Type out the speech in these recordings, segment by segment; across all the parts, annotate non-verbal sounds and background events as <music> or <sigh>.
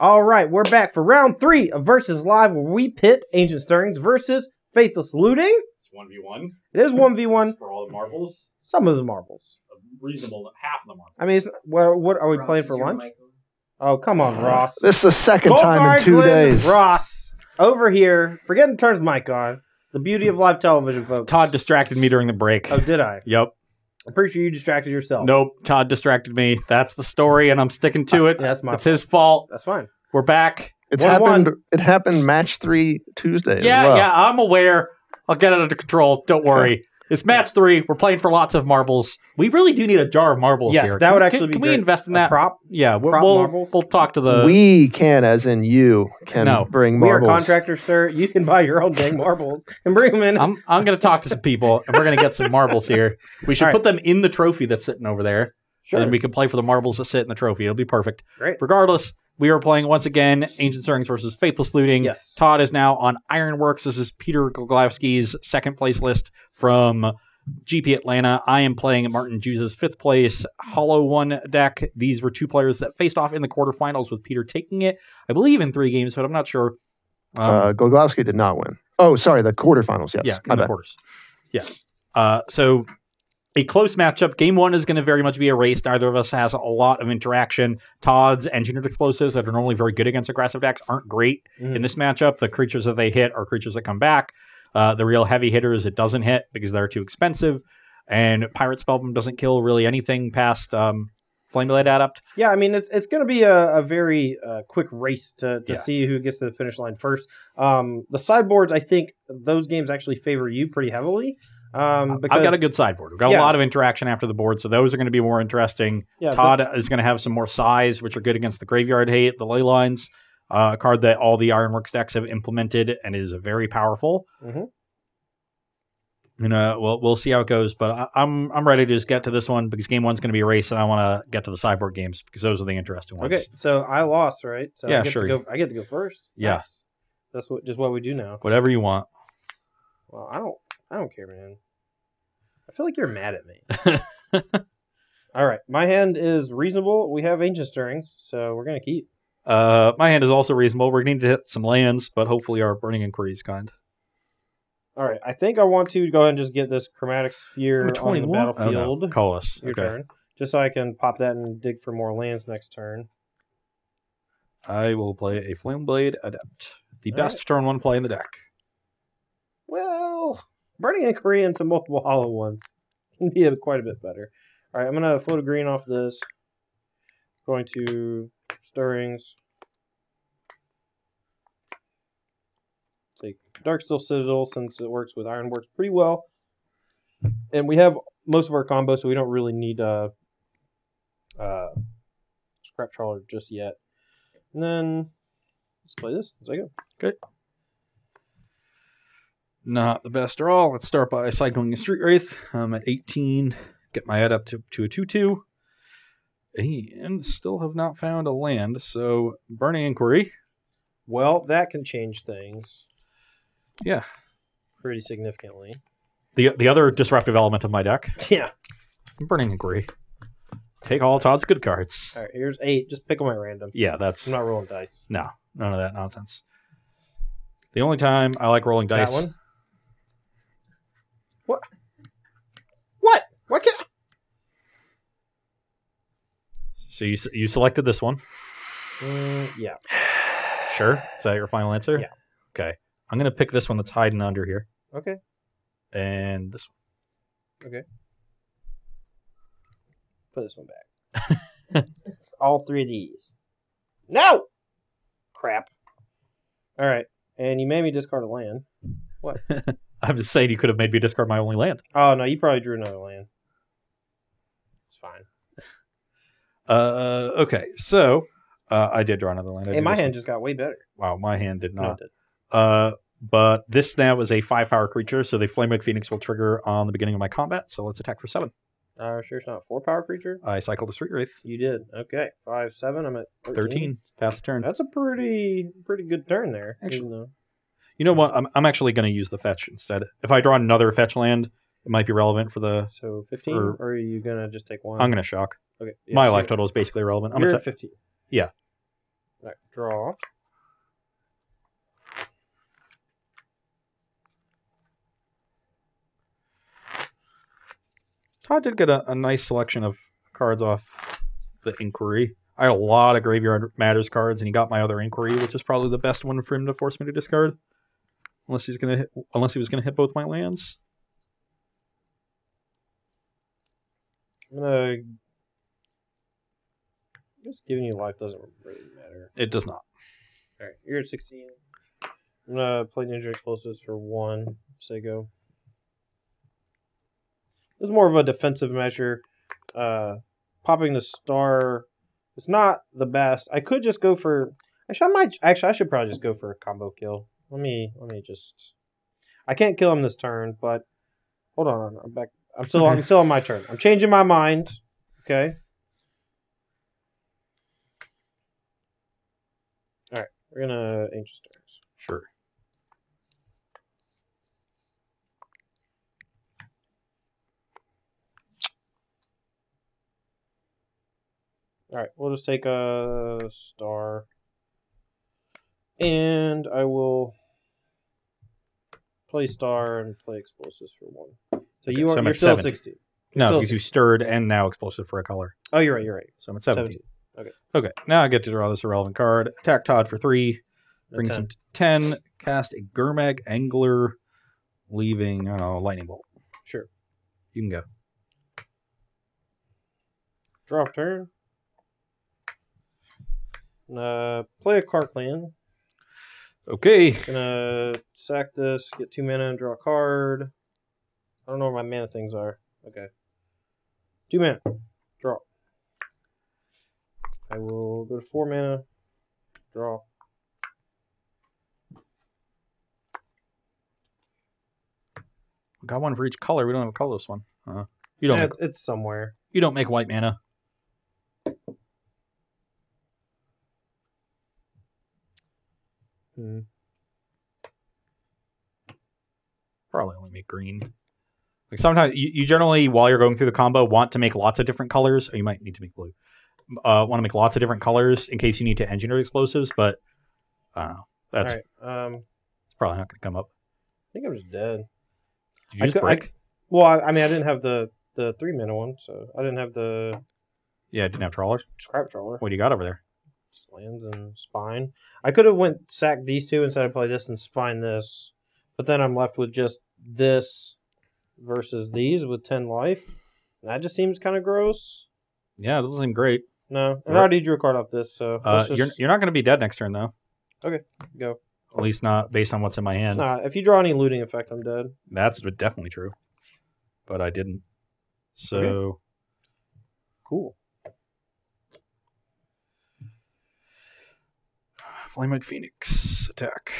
All right, we're back for round three of Versus Live, where we pit Ancient Stirrings versus Faithless Looting. It's one v one. It is one v one. for all the marbles. Some of the marbles. A reasonable half of the marbles. I mean, it's, what, what are we Ross, playing for your lunch? mic? Oh, come on, Ross. This is the second Gold time in Guard two Glenn days. Ross over here, forgetting to turn his mic on. The beauty of live television, folks. Todd distracted me during the break. Oh, did I? Yep. I'm pretty sure you distracted yourself. Nope. Todd distracted me. That's the story, and I'm sticking to it. Yeah, that's my It's his fault. That's fine. We're back. It's One, happened. one. It happened match three Tuesday. as Yeah, well. yeah. I'm aware. I'll get it under control. Don't worry. It's match three. We're playing for lots of marbles. We really do need a jar of marbles Yes, here. that Can- would can- actually be Can we great. invest in A that? prop. yeah, we'll prop we'll, marbles? we'll talk to the. we can, as in you, can No. bring marbles. We are contractors, sir. You can buy your own dang marbles and bring them in. I'm I'm gonna talk to some people, and we're gonna get some marbles here. We should All right. put them in the trophy that's sitting over there, sure. and then we can play for the marbles that sit in the trophy. It'll be perfect. Great. Regardless, we are playing once again Ancient Stirrings versus Faithless Looting. Yes. Todd is now on Ironworks. This is Peter Goglowski's second place list from GP Atlanta. I am playing Martin Juza's fifth place Hollow One deck. These were two players that faced off in the quarterfinals with Peter taking it, I believe, in three games, but I'm not sure. Um, Uh, Goglowski did not win. Oh, sorry, the quarterfinals. Yes, yeah, my in the bad. quarters. Yeah. Uh, so a close matchup. Game one is going to very much be a race. Neither of us has a lot of interaction. Todd's engineered explosives that are normally very good against aggressive decks aren't great Mhm. in this matchup. The creatures that they hit are creatures that come back. Uh, the real heavy hitters it doesn't hit because they're too expensive. And Pyrite Spellbomb doesn't kill really anything past um, Flameblade Adept. Yeah, I mean it's it's going to be a, a very uh, quick race to, to Yeah. see who gets to the finish line first. Um, the sideboards, I think those games actually favor you pretty heavily. Um, because I've got a good sideboard. We've got Yeah. a lot of interaction after the board, so those are going to be more interesting. yeah, Todd is going to have some more size, which are good against the graveyard hate, the ley lines, uh, a card that all the Ironworks decks have implemented and is a very powerful. Mhm. And uh, we'll we'll see how it goes, but I, I'm I'm ready to just get to this one because game one's going to be a race, and I want to get to the sideboard games because those are the interesting ones. okay, so I lost, right? So Yeah, I get sure. To go, I get to go first. Yeah. Nice. that's what just what we do now. Whatever you want. Well, I don't I don't care, man. I feel like you're mad at me. <laughs> All right, my hand is reasonable. We have ancient stirrings, so we're gonna keep. Uh, my hand is also reasonable. We're going to hit some lands, but hopefully our burning inquiry is kind. All right, I think I want to go ahead and just get this chromatic sphere on the 21? Oh, battlefield. Call us. Your Okay. turn. Just so I can pop that and dig for more lands next turn. I will play a Flameblade Adept. The All best turn one play in the deck. Well, burning inquiry into multiple <laughs> hollow ones can be a, quite a bit better. All right, I'm gonna float a green off this. Going to stirrings. Take Dark Steel Citadel since it works with Ironworks pretty well, and we have most of our combos, so we don't really need uh, uh, Scrap Trawler just yet. And then let's play this. I go. Not the best at all. Let's start by cycling a Street Wraith. I'm at 18. Get my head up to, to a 2 2. And still have not found a land. So, Burning Inquiry. Well, that can change things. Yeah. Pretty significantly. The, the other disruptive element of my deck <laughs> Yeah. Burning Inquiry. Take all Todd's good cards. All right, here's eight. Just pick them at random. Yeah, that's. I'm not rolling dice. No, none of that nonsense. The only time I like rolling dice. That one. What? What? What can? So you you selected this one. Mm, yeah. Sure. Is that your final answer? Yeah. Okay. I'm gonna pick this one that's hiding under here, Okay. and this one. Okay. Put this one back. <laughs> All three of these. No. Crap. All right, and you made me discard a land. one. <laughs> I'm just saying you could have made me discard my only land. Oh no, you probably drew another land. It's fine. Uh, okay. So uh, I did draw another land. I Hey, my hand one. just got way better. Wow, my hand did not. did. Uh, but this now is a five power creature, so the Flamewake Phoenix will trigger on the beginning of my combat. So let's attack for seven. Uh, sure, it's not a four power creature. I cycle the Street Wraith. You did. Okay, five, seven. I'm at 13. 13. Pass the turn. That's a pretty, pretty good turn there. Actually- even though- You know what? I'm, I'm actually going to use the fetch instead. If I draw another fetch land, it might be relevant for the. So 15, For- or are you gonna just take one? I'm going to shock. Okay. yeah, My so life total is basically irrelevant. I'm You're going at to 15. All right, draw. Todd did get a, a nice selection of cards off the inquiry. I had a lot of graveyard matters cards, and he got my other inquiry, which is probably the best one for him to force me to discard. Unless he's gonna hit, unless he was gonna hit both my lands. I'm gonna. Just giving you life doesn't really matter. It does not. All right, you're at 16. I'm gonna play Ninja Explosives for one. Say go. It's more of a defensive measure. Uh, popping the star, it's not the best. I could just go for. Actually, I might. Actually, I should probably just go for a combo kill. Let me. Let me just. I can't kill him this turn, but hold on. I'm back. I'm still. I'm still on my turn. I'm changing my mind. Okay. All right. We're gonna ancient stars. Sure. All right, we'll just take a star, and I will play star and play explosives for one. So Okay, you are I'm you're at still 70. 60. No, Still- because you stirred and now explosive for a color. Oh, you're right. You're right. So I'm at 70. 17. Okay. Okay. Now I get to draw this irrelevant card. Attack Todd for three. A Brings 10. him to 10. Cast a Gurmag Angler, leaving, know, Lightning Bolt. Sure. You can go. Draw turn. Uh, play a Krark-Clan. Okay. Gonna sack this, get two mana, and draw a card. I don't know where my mana things are. Okay. Two mana. Draw. I will go to four mana. Draw. Got one for each color. We don't have a colorless one. Uh, you don't. Yeah, Make, it's, it's somewhere. you don't make white mana. Hmm. Probably only make green. Like sometimes you, you generally, while you're going through the combo, want to make lots of different colors. Or you might need to make blue. Uh, want to make lots of different colors in case you need to engineer explosives, but I don't know. That's right. Um, it's probably not going to come up. I think I'm just dead. Did you I just could- I break? Well, I, I mean, I didn't have the the three mana one, so I didn't have the yeah, I didn't have trawlers. scrap trawler. What do you got over there? Lands and spine. I could have went sack these two instead of play this and spine this, but then I'm left with just this versus these with ten life. That just seems kind of gross. Yeah, it doesn't seem great. No, I already drew a card off this, so Uh, let's you're you're not going to be dead next turn though. Okay, go. At least not based on what's in my hand. Nah, if you draw any looting effect, I'm dead. That's definitely true. But I didn't. So Cool. Flame Phoenix attack.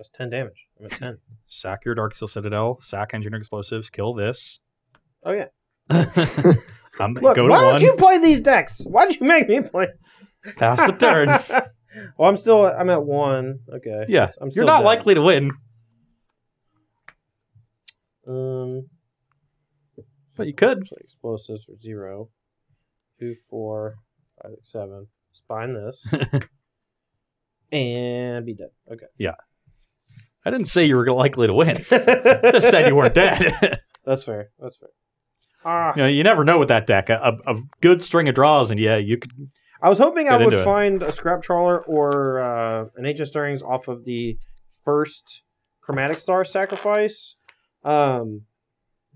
That's ten damage. I'm at ten. Sack your Dark Steel Citadel. Sack Engineer Explosives. Kill this. Oh yeah. <laughs> I'm Look, go to why one. don't you play these decks? Why'd you make me play? Pass the turn. <laughs> well, I'm still. I'm at one. Okay. yeah, I'm still you're not likely to win, Um, but you could. so explosives for zero, two, four, five, six, seven. Spine this, <laughs> and be dead. Okay. I didn't say you were likely to win. I <laughs> just said you weren't dead. <laughs> That's fair. That's fair. Ah, you know, you never know with that deck. A, a, a good string of draws, and yeah, you could. I was hoping I would into it. find a scrap trawler or uh, an ancient stirrings off of the first chromatic star sacrifice, um,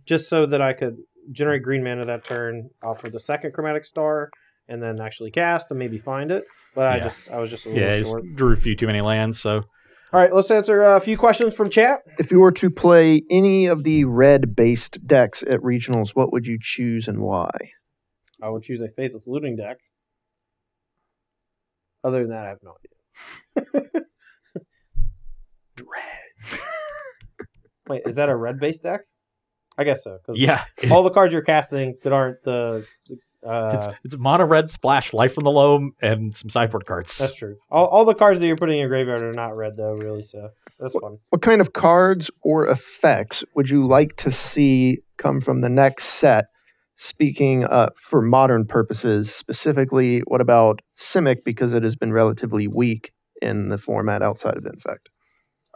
just so that I could generate green mana that turn off of the second chromatic star, and then actually cast and maybe find it. But I just I was just a little Yeah, short. just drew a few too many lands. So All right, let's answer a few questions from chat. If you were to play any of the red based decks at regionals, what would you choose and why? I would choose a faithless looting deck. Other than that, I have no idea. <laughs> Dread. Wait, is that a red based deck? I guess so. 'cause yeah, all the cards you're casting that aren't the. Uh, it's it's mono red splash, life from the loam, and some sideboard cards. that's true. All, all the cards that you're putting in your graveyard are not red though, really. So that's fun. What kind of cards or effects would you like to see come from the next set speaking uh, for modern purposes, specifically, what about Simic because it has been relatively weak in the format outside of Infect?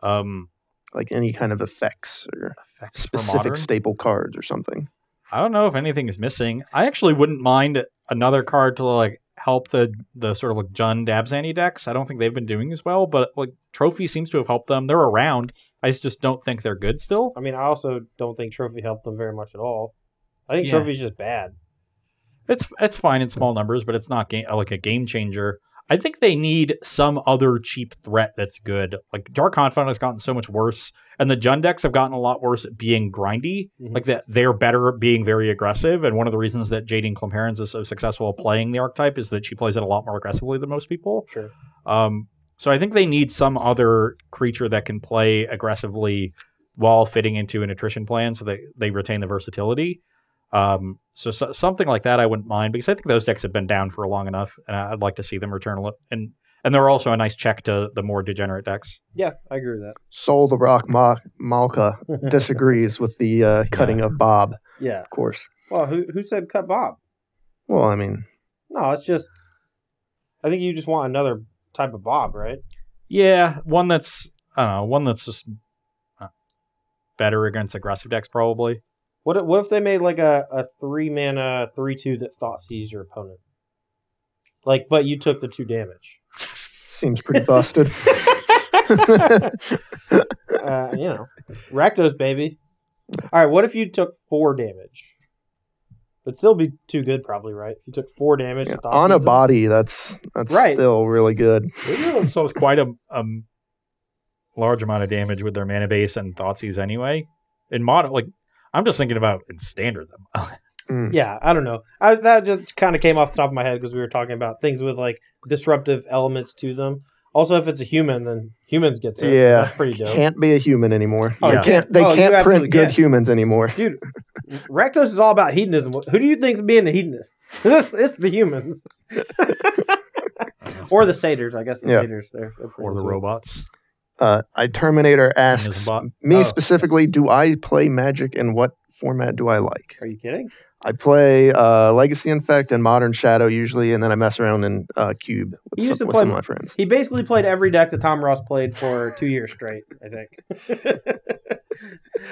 Um, Like any kind of effects or effects specific staple cards or something. I don't know if anything is missing. I actually wouldn't mind another card to like help the the sort of like Jun Dabzani decks. I don't think they've been doing as well, but like Trophy seems to have helped them. They're around. I just don't think they're good still. I mean, I also don't think Trophy helped them very much at all. I think Yeah. Trophy's just bad. It's it's fine in small numbers, but it's not game, like a game changer. I think they need some other cheap threat that's good. Like Dark Confidant has gotten so much worse, and the Jund decks have gotten a lot worse at being grindy. Mhm. Like that, they're better at being very aggressive. And one of the reasons that Jadine Klomparens is so successful at playing the archetype is that she plays it a lot more aggressively than most people. Sure. Um, so I think they need some other creature that can play aggressively while fitting into an attrition plan, so that they retain the versatility. Um, so, so something like that I wouldn't mind because I think those decks have been down for long enough, and I'd like to see them return a little. And and they're also a nice check to the more degenerate decks. Yeah, I agree with that. Soul the Rock Ma- Malka <laughs> disagrees with the uh, cutting of Bob, yeah. of course. Well, who who said cut Bob? Well, I mean, No, it's just. I think you just want another type of Bob, right? Yeah, one that's I don't know, one that's just uh, better against aggressive decks probably. What if, what if they made like a, a three mana three two that thought seized your opponent? Like, but you took the two damage. seems pretty busted. <laughs> Uh, you know, Rakdos baby. All right, what if you took four damage? It'd still be too good, probably, right? If you took four damage Yeah, on a Seize them? body, that's that's Right. still really good. so it's quite a um, large amount of damage with their mana base and Thoughtseize anyway. In modern, like I'm just thinking about in standard them. <laughs> Mm. Yeah, I don't know. I, that just kind of came off the top of my head because we were talking about things with like disruptive elements to them. Also, if it's a human, then humans get it. Yeah, that's pretty dope. Can't be a human anymore. Oh, they yeah. can't. They Oh, can't print good can't. humans anymore. <laughs> Dude, Rakdos is all about hedonism. Who do you think is being a hedonist? <laughs> It's, it's the humans. or the satyrs, I guess the Yeah. satyrs. They're, they're or the cool. robots. Uh, I Terminator asks me Oh. specifically, do I play Magic and what format do I like? Are you kidding? I play uh, Legacy Infect and Modern Shadow usually, and then I mess around in uh, Cube with, He used some, to with play some of my friends. He basically played every deck that Tom Ross played for two years straight, I think. <laughs>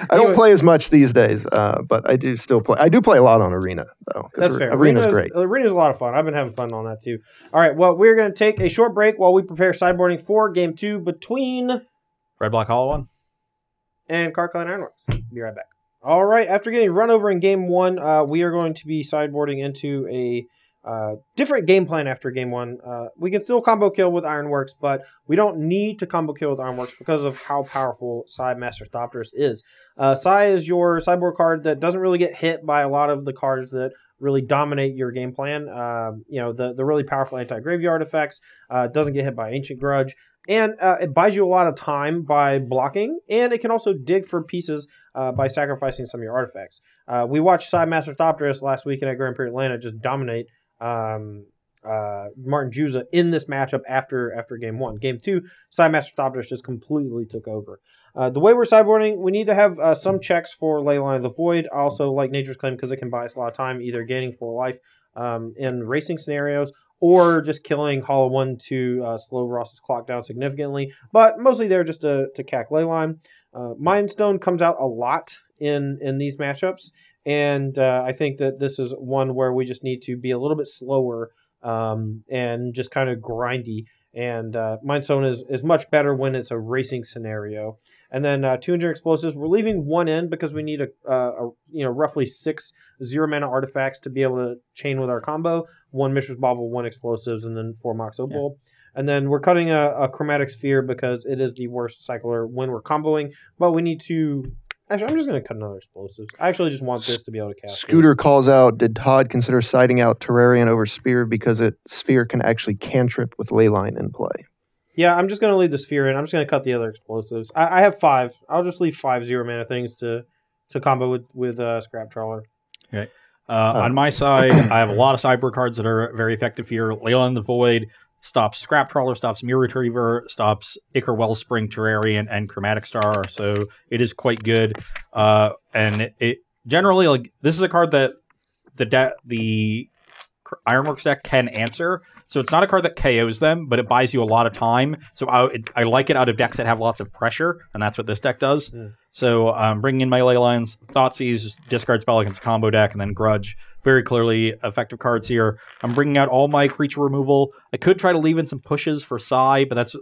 I don't play as much these days, uh, but I do still play. I do play a lot on Arena though. That's fair. Arena's Arena's great. Arena's a lot of fun. I've been having fun on that too. All right, well, we're going to take a short break while we prepare sideboarding for game two between Red Black Hollow one. and Krark-Clan Ironworks. Be right back. All right, after getting run over in game one, uh, we are going to be sideboarding into a uh, different game plan after game one. Uh, we can still combo kill with Ironworks, but we don't need to combo kill with Ironworks because of how powerful Sai Master Thopterist is. Uh, Sai is your sideboard card that doesn't really get hit by a lot of the cards that really dominate your game plan. Um, you know, the, the really powerful anti graveyard effects, uh, doesn't get hit by Ancient Grudge. And uh, it buys you a lot of time by blocking, and it can also dig for pieces uh, by sacrificing some of your artifacts. Uh, we watched Sai Master Thopterist last weekend at Grand Prix Atlanta just dominate um, uh, Martin Juza in this matchup after after game one. Game two, Sai Master Thopterist just completely took over. Uh, the way we're sideboarding, we need to have uh, some checks for Leyline of the Void. Also, like Nature's Claim, because it can buy us a lot of time, either gaining full life um, in racing scenarios or just killing Hollow 1 to uh, slow Ross's clock down significantly. But mostly there just to, to cack Leyline. Uh, Mind Stone comes out a lot in, in these matchups. And uh, I think that this is one where we just need to be a little bit slower um, and just kind of grindy. And uh, Mind Stone is, is much better when it's a racing scenario. And then uh, two engineered explosives. We're leaving one in because we need a, uh, a you know roughly six zero mana artifacts to be able to chain with our combo. One Mishra's Bauble, one explosives, and then four Mox Opal. And then we're cutting a, a chromatic sphere because it is the worst cycler when we're comboing. But we need to. Actually, I'm just going to cut another explosives. I actually just want this to be able to cast. it. Scooter calls out, did Todd consider siding out Terrarion over Sphere because it Sphere can actually cantrip with Leyline in play? Yeah, I'm just going to leave the sphere in. I'm just going to cut the other explosives. I, I have five. I'll just leave five zero mana things to to combo with with uh, Scrap Trawler. Uh, on my side, I have a lot of cyber cards that are very effective here. Leyline the Void stops Scrap Trawler, stops Myr Retriever, stops Ichor Wellspring, Terrarion, and Chromatic Star. So it is quite good. Uh, and it, it generally like this is a card that the de- the Ironworks deck can answer. So it's not a card that KOs them, but it buys you a lot of time. So I, it, I like it out of decks that have lots of pressure, and that's what this deck does. Mm. So um, bringing in my ley lines, Thoughtseize, discard spell against combo deck, and then Grudge. Very clearly effective cards here. I'm bringing out all my creature removal. I could try to leave in some pushes for Sai, but that's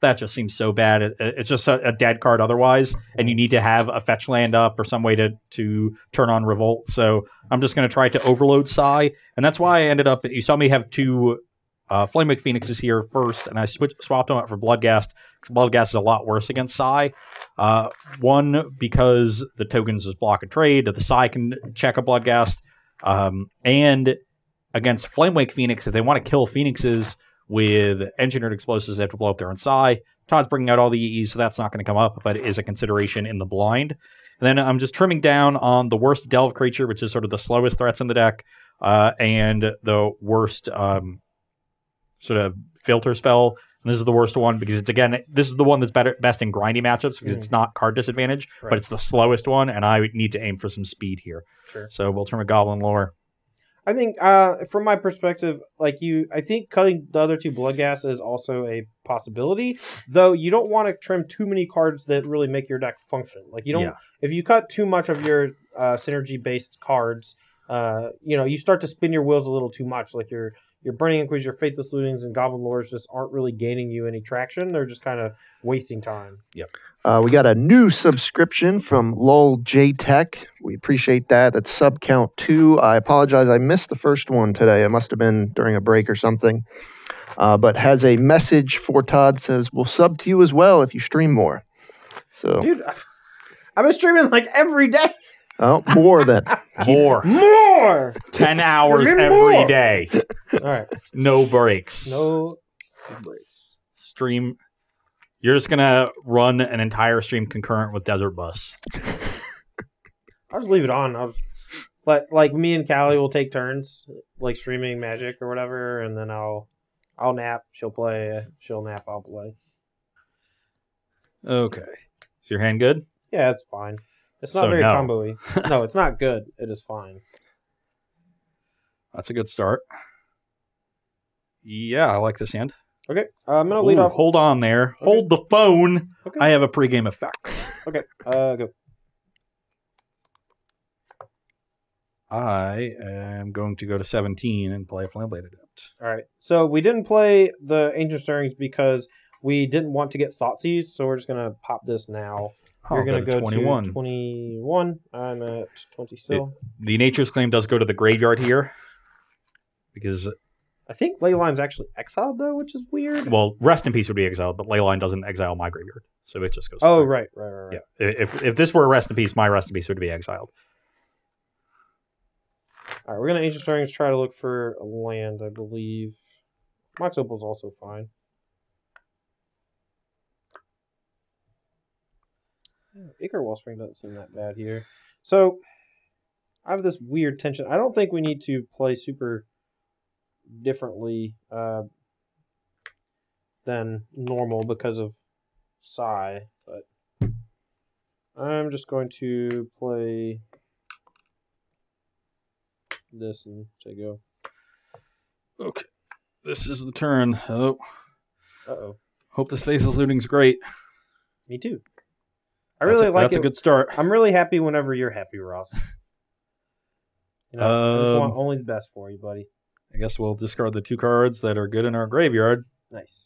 that just seems so bad. It, it's just a, a dead card otherwise, and you need to have a fetch land up or some way to to turn on Revolt. So I'm just going to try to overload Sai, and that's why I ended up. You saw me have two uh, Flamewake Phoenixes here first, and I switched, swapped them out for Bloodghast. because Bloodghast is a lot worse against Sai. Uh, one because the tokens just block a trade, the Sai can check a Bloodghast, um, and against Flamewake Phoenix, if they want to kill Phoenixes with engineered explosives, they have to blow up their own Sai. Todd's bringing out all the EEs, so that's not going to come up, but it is a consideration in the blind. And then I'm just trimming down on the worst Delve creature, which is sort of the slowest threats in the deck, uh, and the worst um, sort of filter spell. And this is the worst one because it's again, this is the one that's better best in grindy matchups because it's not card disadvantage, Right. but it's the slowest one, and I need to aim for some speed here. Sure. So we'll trim a Goblin Lore. I think, uh, from my perspective, like you, I think cutting the other two Bloodghast is also a possibility. Though you don't want to trim too many cards that really make your deck function. Like you don't, Yeah. if you cut too much of your uh, synergy-based cards, uh, you know, you start to spin your wheels a little too much. Like your your burning inquisitions, your faithless lootings, and goblin lores just aren't really gaining you any traction. They're just kind of wasting time. Uh, we got a new subscription from LOL J Tech. We appreciate that. That's sub count two. I apologize. I missed the first one today. It must have been during a break or something. Uh, but has a message for Todd says, We'll sub to you as well if you stream more. So, Dude, I've, <laughs> I've been streaming like every day. Oh, more than. <laughs> More. More. 10 hours Give me every more. day. All right. No breaks. No breaks. Stream. You're just going to run an entire stream concurrent with Desert Bus. <laughs> I'll just leave it on. I'll just, but like me and Callie will take turns, like streaming Magic or whatever, and then I'll I'll nap. She'll play. She'll nap. I'll play. Okay. Is your hand good? Yeah, it's fine. It's not So very no. combo-y. no, <laughs> it's not good. It is fine. That's a good start. Yeah, I like this hand. Okay, uh, I'm gonna lead Ooh, off. Hold on there. Okay. Hold the phone. Okay. I have a pregame effect. Okay, uh, go. I am going to go to 17 and play a Flameblade Adept. All right. So we didn't play the Ancient Stirrings because we didn't want to get Thoughtseize, so we're just gonna pop this now. You're oh, gonna go 21. to 21. I'm at 20 still. the Nature's Claim does go to the graveyard here. Because, I think Leyline's actually exiled though, which is weird. well, Rest in Peace would be exiled, but Leyline doesn't exile my graveyard. So it just goes. Oh, right, right, right, right. Yeah. If, if this were a Rest in Peace, my Rest in Peace would be exiled. All right, we're gonna ancient stirrings try to look for a land, I believe. Mox Opal's also fine. Ichor Wellspring doesn't seem that bad here. So I have this weird tension. I don't think we need to play super differently uh, than normal because of Sai, but I'm just going to play this and say go. Okay. This is the turn. Oh, Uh oh. hope this Faithless Looting's great. Me too. I That's really a, like That's it. a good start. I'm really happy whenever you're happy, Ross. <laughs> You know, I just want Um, only the best for you, buddy. I guess we'll discard the two cards that are good in our graveyard. Nice.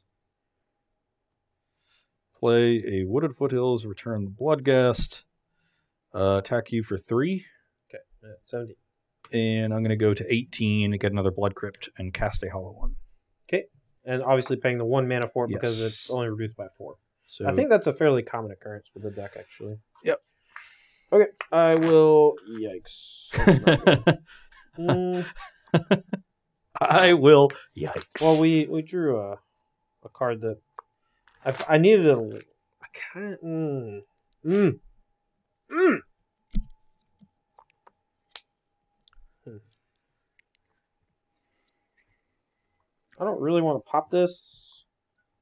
Play a Wooded Foothills, return the Bloodghast, uh, attack you for three, Okay. uh, 70. and I'm going to go to 18 and get another Blood Crypt and cast a Hollow One. Okay, and obviously paying the one mana for it because it's only reduced by four. So I think that's a fairly common occurrence with the deck, actually. Yep. Okay. I will. Yikes. That's not good. Mm, I will. Yikes. well, we we drew a a card that I, I needed a. I kind of. Mm, mm, mm. Hmm. I don't really want to pop this,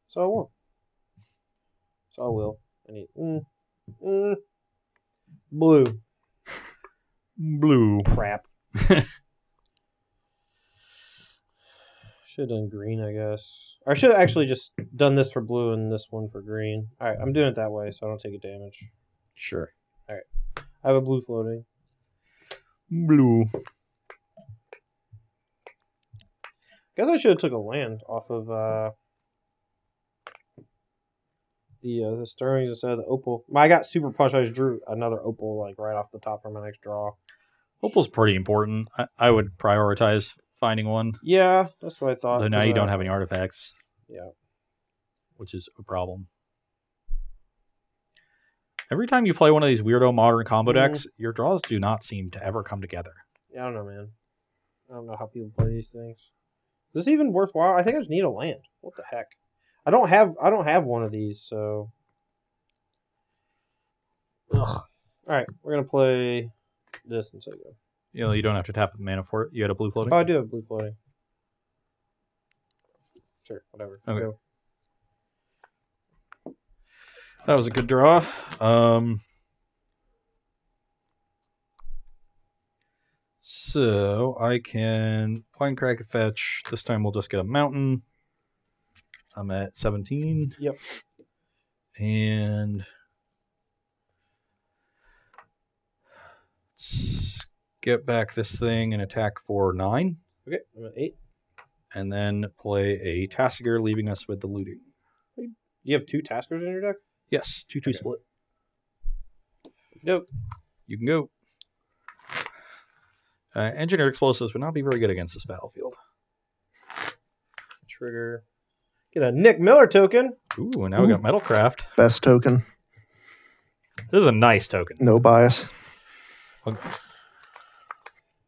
so I won't. I will. I need mm, mm, blue. Blue. Crap. <laughs> should have done green, I guess. I should have actually just done this for blue and this one for green. All right, I'm doing it that way, so I don't take a damage. Sure. All right. I have a blue floating. Blue. Guess I should have took a land off of uh, the uh, the Stirrings instead of the Opal. I got super punch. I just drew another Opal like right off the top for my next draw. Opal's pretty important. I, I would prioritize finding one. Yeah, that's what I thought. So now you don't have any artifacts, Yeah. which is a problem. Every time you play one of these weirdo modern combo Mhm. decks, your draws do not seem to ever come together. Yeah, I don't know, man. I don't know how people play these things. Is this even worthwhile? I think I just need a land. What the heck? I don't have I don't have one of these, so Ugh. All right, we're gonna play this instead. Of You know, you don't have to tap the mana for it. You had a blue floating. oh, I do have blue floating. Sure, whatever. Okay. Go. That was a good draw. Um, so I can pine crack a fetch. This time we'll just get a mountain. I'm at 17. Yep. And let's get back this thing and attack for nine, Okay, I'm at eight. and then play a Tasker, leaving us with the looting. You have two taskers in your deck? Yes, two two Okay. split. Nope. You can go. Uh, engineered explosives would not be very good against this battlefield. Trigger. Get a Nick Miller token. Ooh, and now we got Metalcraft. Best token. This is a nice token. No bias. All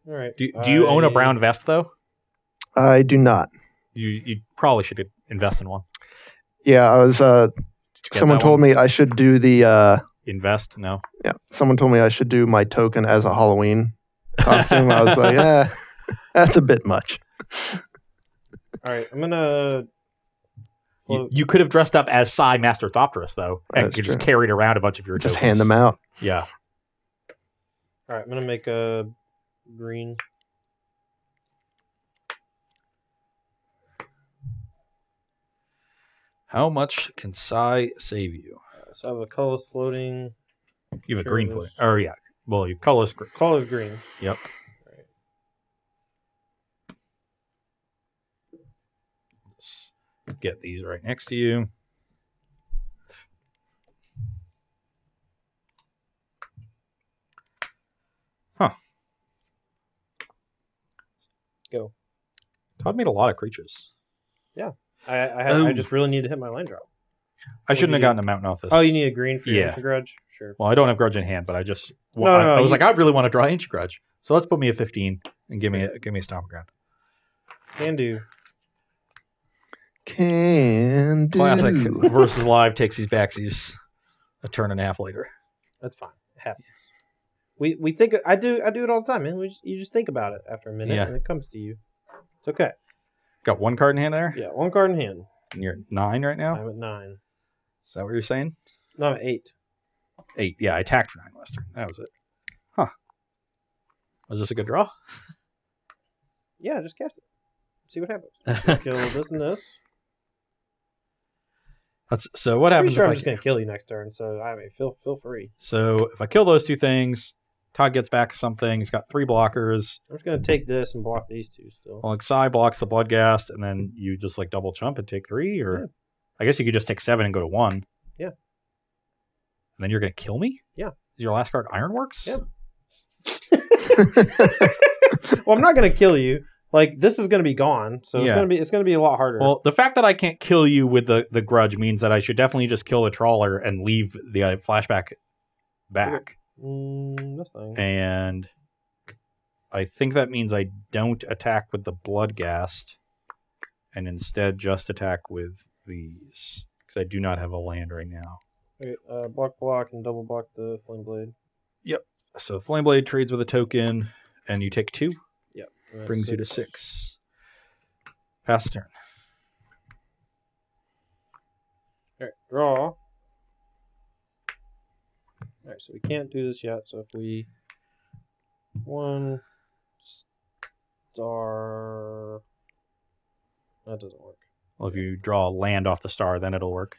right. Do, do you own a brown vest though? I do not. You you probably should invest in one. Yeah, I was. Uh, Did you get someone told one? me I should do the. Uh, invest. No. yeah, someone told me I should do my token as a Halloween costume. I was like, <laughs> yeah, that's a bit much. All right, I'm gonna. You, you could have dressed up as Sai Master Thopterist though, and That's you just true. carried around a bunch of your Just tokens. hand them out. Yeah. All right, I'm gonna make a green. How much can Sai save you? Uh, So I have a colorless floating. You have a green is. floating. Or yeah. Well, you colorless. gr- Color's green. Yep. Let's get these right next to you. Huh. Go. Todd made a lot of creatures. I I, have, I Oh. just really need to hit my line drop. I What'd shouldn't have gotten a mountain off this. Oh, you need a green for your Yeah. grudge. Sure. Well, I don't have grudge in hand, but I just No, I, no, I was you- like, I really want to draw inch grudge. So let's put me a 15 and give me a, give me a stomp ground. Can do. Can do. Classic versus live takes these backsies a turn and a half later. That's fine. It happens. We we think I do I do it all the time, man. We just, you just think about it after a minute, Yeah. and it comes to you. It's okay. Got one card in hand there, Yeah, one card in hand. and you're at nine right now. I'm at nine. Is that what you're saying? No, I'm at eight. Eight. Yeah, I attacked for nine Western. That was it. Huh. Was this a good draw? Yeah, just cast it. See what happens. <laughs> Kill this and this. So. What happens sure if I'm I? just gonna kill you next turn. So I mean, feel feel free. So if I kill those two things, Todd gets back something. He's got three blockers. I'm just gonna take this and block these two still. Well, like Sai blocks the Bloodghast, and then you just like double jump and take three, or Yeah. I guess you could just take seven and go to one. Yeah. And then you're gonna kill me. Yeah. Is your last card Ironworks? Yeah. <laughs> well, I'm not gonna kill you. Like this is gonna be gone, so it's Yeah. gonna be it's gonna be a lot harder. Well, the fact that I can't kill you with the the grudge means that I should definitely just kill the trawler and leave the uh, flashback back. mm. And I think that means I don't attack with the Bloodghast, and instead just attack with these because I do not have a land right now. Okay, uh, block block and double block the flame blade. Yep. So flame blade trades with a token, and you take two, That's brings you to six. Pass the turn. Alright, draw. Alright, so we can't do this yet, so if we one star That doesn't work. Well, if you draw land off the star, then it'll work.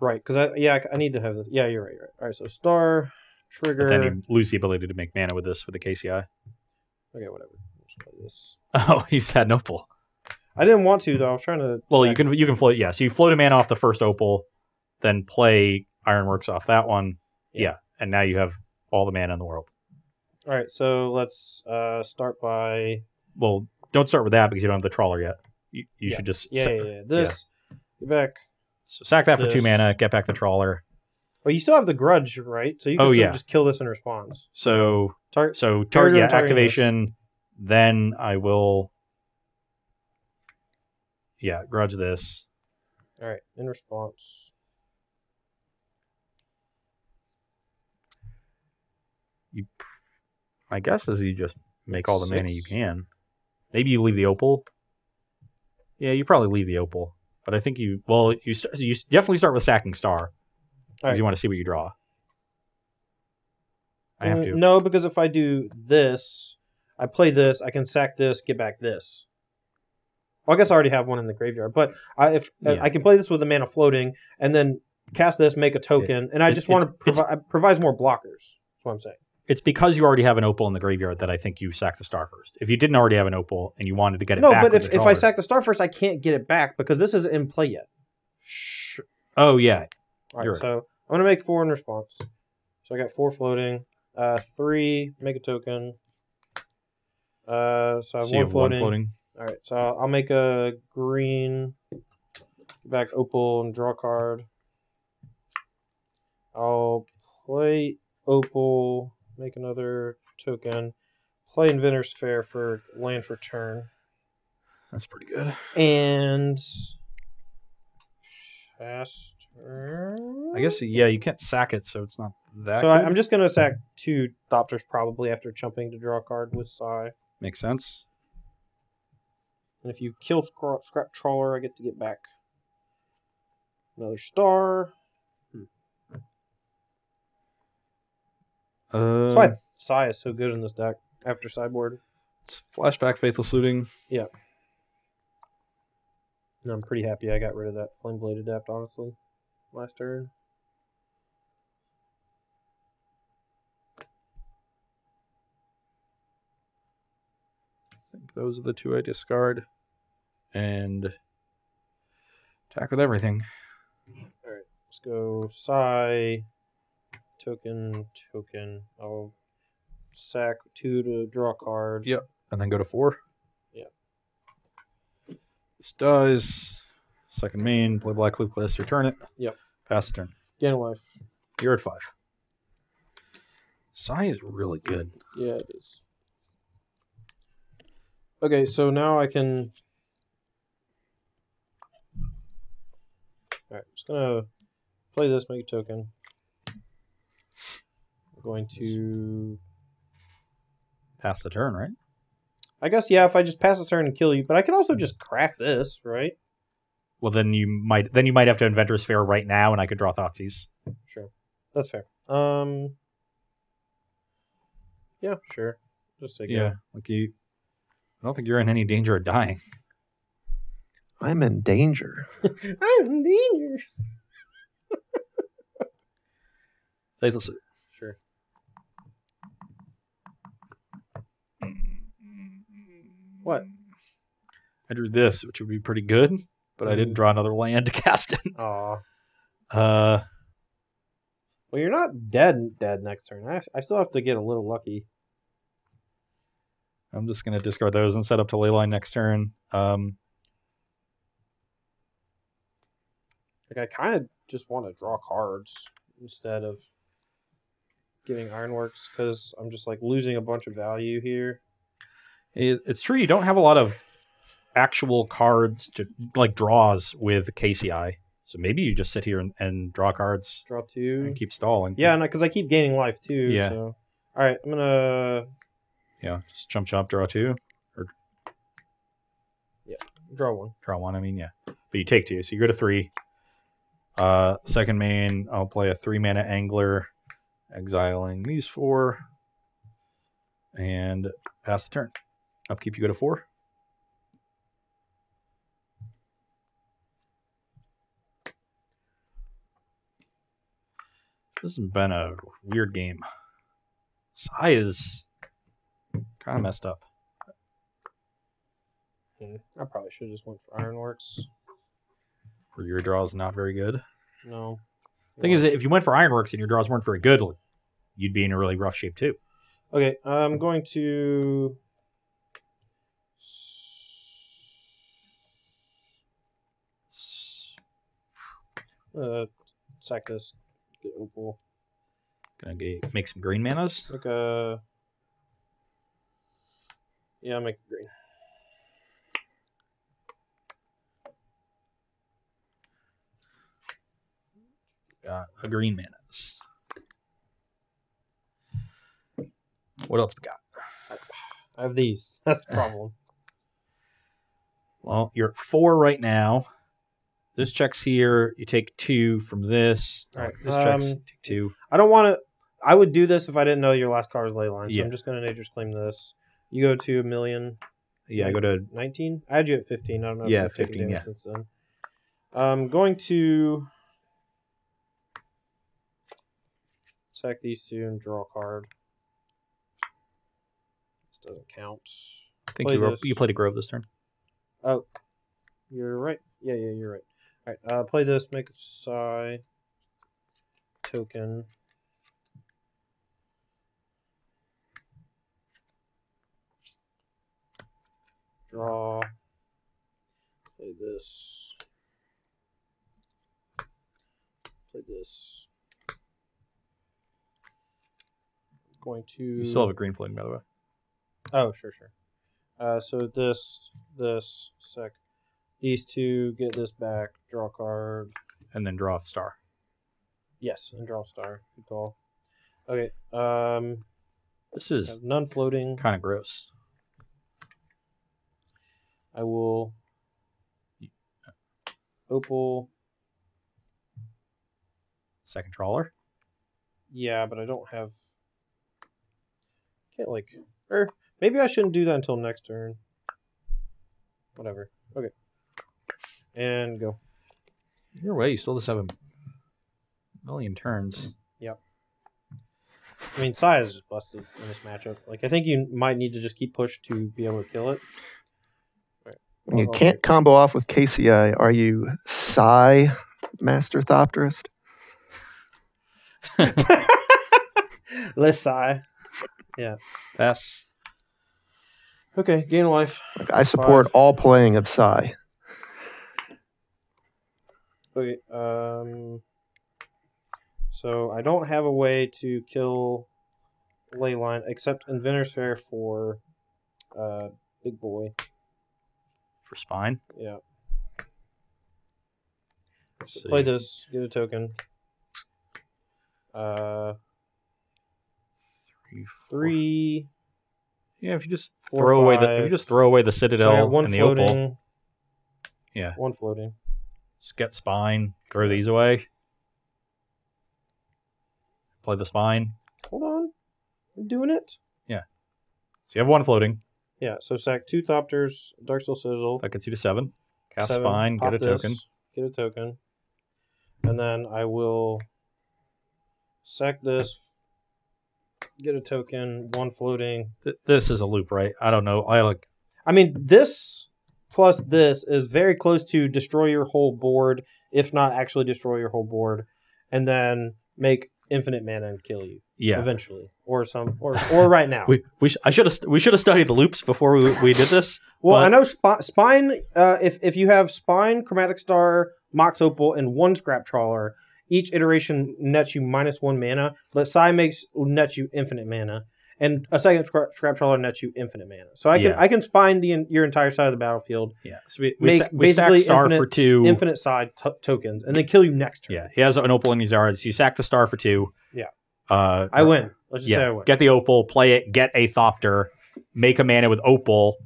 Right, because I yeah I, I need to have this. Yeah, you're right. You're right. All right, so star trigger. But then you lose the ability to make mana with this with the KCI. Okay, whatever. This. <laughs> Oh, you had an opal. I didn't want to though. I was trying to. Well, you can you can float. Yeah, so you float a man off the first opal, then play Ironworks off that one. Yeah, and now you have all the mana in the world. All right, so let's uh start by Well, don't start with that because you don't have the trawler yet. You, you Yeah. should just yeah yeah, yeah. this. Get back. so sack that for two mana, get back the trawler. Well, you still have the grudge, right? So you can Oh, yeah. just kill this in response. So Target. so Target yeah, activation. Then I will. Yeah, grudge this. All right, in response. My guess is you just make all the mana you can. Maybe you leave the opal. Yeah, you probably leave the opal, but I think you well you st- you definitely start with sacking star because Alright. you want to see what you draw. I have to. No, because if I do this, I play this, I can sack this, get back this. Well, I guess I already have one in the graveyard, but I if uh, Yeah. I can play this with the mana floating and then cast this, make a token, and I it- just want to provide provides more blockers. That's what I'm saying. It's because you already have an opal in the graveyard that I think you sack the star first. If you didn't already have an opal and you wanted to get it No, back, no, but if, if I sack the star first, I can't get it back because this isn't in play yet. Oh yeah, All right, You're right. so I'm gonna make four in response. So I got four floating, uh, three make a token. Uh, so I have so one have floating. one floating. All right, so I'll make a green back opal and draw a card. I'll play opal, make another token, play Inventor's Fair for land for turn, That's pretty good. and pass turn. I guess yeah, you can't sack it, so it's not that. so. I, good. I'm just gonna sack two Thopters probably after jumping to draw a card with Sai. makes sense. And if you kill Scra- Scrap Trawler, I get to get back another star. Uh, That's why Sai is so good in this deck after sideboard. it's flashback, faithless looting. Yeah. And I'm pretty happy I got rid of that Flame Blade Adept, honestly, last turn. Those are the two I discard, and attack with everything. Alright, let's go Sai, token, token. I'll sack two to draw a card. Yep. and then go to four. Yeah. This dies. Second main, play Black Lucas, return it. Yep. Pass the turn. Gain a life. You're at five. Sai is really good. Yeah, it is. Okay, so now I can. Alright, I'm just gonna play this, make a token. I'm going to. Pass the turn, right? I guess, yeah, if I just pass the turn and kill you, but I can also just crack this, right? Well, then you might then you might have to Inventor's Fair right now, and I could draw Thoughtseize. Sure. That's fair. Um. Yeah, sure. Just take Yeah, like you. I don't think you're in any danger of dying. I'm in danger. <laughs> I'm in danger. Faithless. Sure. What? I drew this, which would be pretty good, but I didn't Mm. draw another land to <laughs> cast it. Aw. Uh, Well, you're not dead dead next turn. I, I still have to get a little lucky. I'm just gonna discard those and set up to leyline next turn. Um, Like I kind of just want to draw cards instead of getting Ironworks because I'm just like losing a bunch of value here. it, it's true you don't have a lot of actual cards to like draws with KCI, so maybe you just sit here and, and draw cards Draw two. and keep stalling. Yeah, and because I keep gaining life too. Yeah. So. All right, I'm gonna yeah, just jump, jump, draw two, or yeah, draw one. Draw one. I mean, yeah, but you take two, so you go to three. Uh, second main, I'll play a three mana angler, exiling these four, and pass the turn. Upkeep, you go to four. This has been a weird game. Sai is kind of messed up. Hmm, I probably should have just went for Ironworks. Where your draw is not very good. No. The thing is, if you went for Ironworks and your draws weren't very good, you'd be in a really rough shape too. Okay, I'm going to. Uh, sack this. Get opal. Gonna get, make some green manas. Like a. Yeah, make it green. Got a green manas. What else we got? I have these. That's the problem. Well, you're at four right now. This checks here. You take two from this. All right, This checks. um, Take two. I don't want to. I would do this if I didn't know your last card was Leyline. So Yeah. I'm just going to nature's claim this. You go to a million. Yeah, I go to 19? I had you at 15. I don't know. if Yeah, 15, damage since then. I'm going to sack these two and draw a card. This doesn't count. I think Play you, were- you played a grove this turn. Oh, you're right. Yeah, yeah, you're right. All right, uh, play this. Make a Sai token. Draw. Play this. Play this. Going to. You still have a green floating, by the way. Oh, sure, sure. Uh, so this, this, sec. These two, get this back, draw a card. And then draw a star. Yes, and draw a star. Good call. Okay, um, This is none floating. kind of gross. I will. Opal. Second trawler. Yeah, but I don't have. Can't like. Or maybe I shouldn't do that until next turn. Whatever. Okay. And go. Either way, you still just have a million turns. Yep. I mean, Sai is just busted in this matchup. Like, I think you might need to just keep push to be able to kill it. You can't combo off with KCI. Are you Sai Master Thopterist? <laughs> Less Yeah, Pass. Okay, gain life. Like, I support Five. all playing of Psy. Okay, um. So I don't have a way to kill Leyline except Inventor's Fair for uh, Big Boy. For spine. Yeah. Let's Play see. this, get a token. Uh, Three, four. three. Yeah, if you just four, throw away the if you just throw away the citadel got one and the floating. opal, Yeah. One floating. just get spine, throw these away. Play the spine. Hold on. I'm doing it. Yeah. So you have one floating. Yeah, so sack two Thopters, Darksteel Citadel. That gets you to seven. Cast seven, spine, get a this, token. Get a token. And then I will sack this, get a token, one floating. Th- this is a loop, right? I don't know. I like I mean, this plus this is very close to destroy your whole board, if not actually destroy your whole board, and then make infinite mana and kill you yeah. eventually, or some, or or right now. <laughs> We we sh- I should have we should have studied the loops before we we did this. Well, But- I know spi- spine. Uh, if if you have spine, chromatic star, mox opal, and one scrap trawler, each iteration nets you minus one mana. But Sai makes nets you infinite mana, and a second scrap, scrap trawler nets you infinite mana. So I can Yeah. I can spine the your entire side of the battlefield, Yeah. So we we, Make we stack basically star infinite- for two. infinite side t- tokens, and then kill you next turn. Yeah. He has an opal in his yards. You sack the star for two. Yeah. Uh, I win. Let's just say I win. Get the opal. Play it. Get a thopter. Make a mana with opal.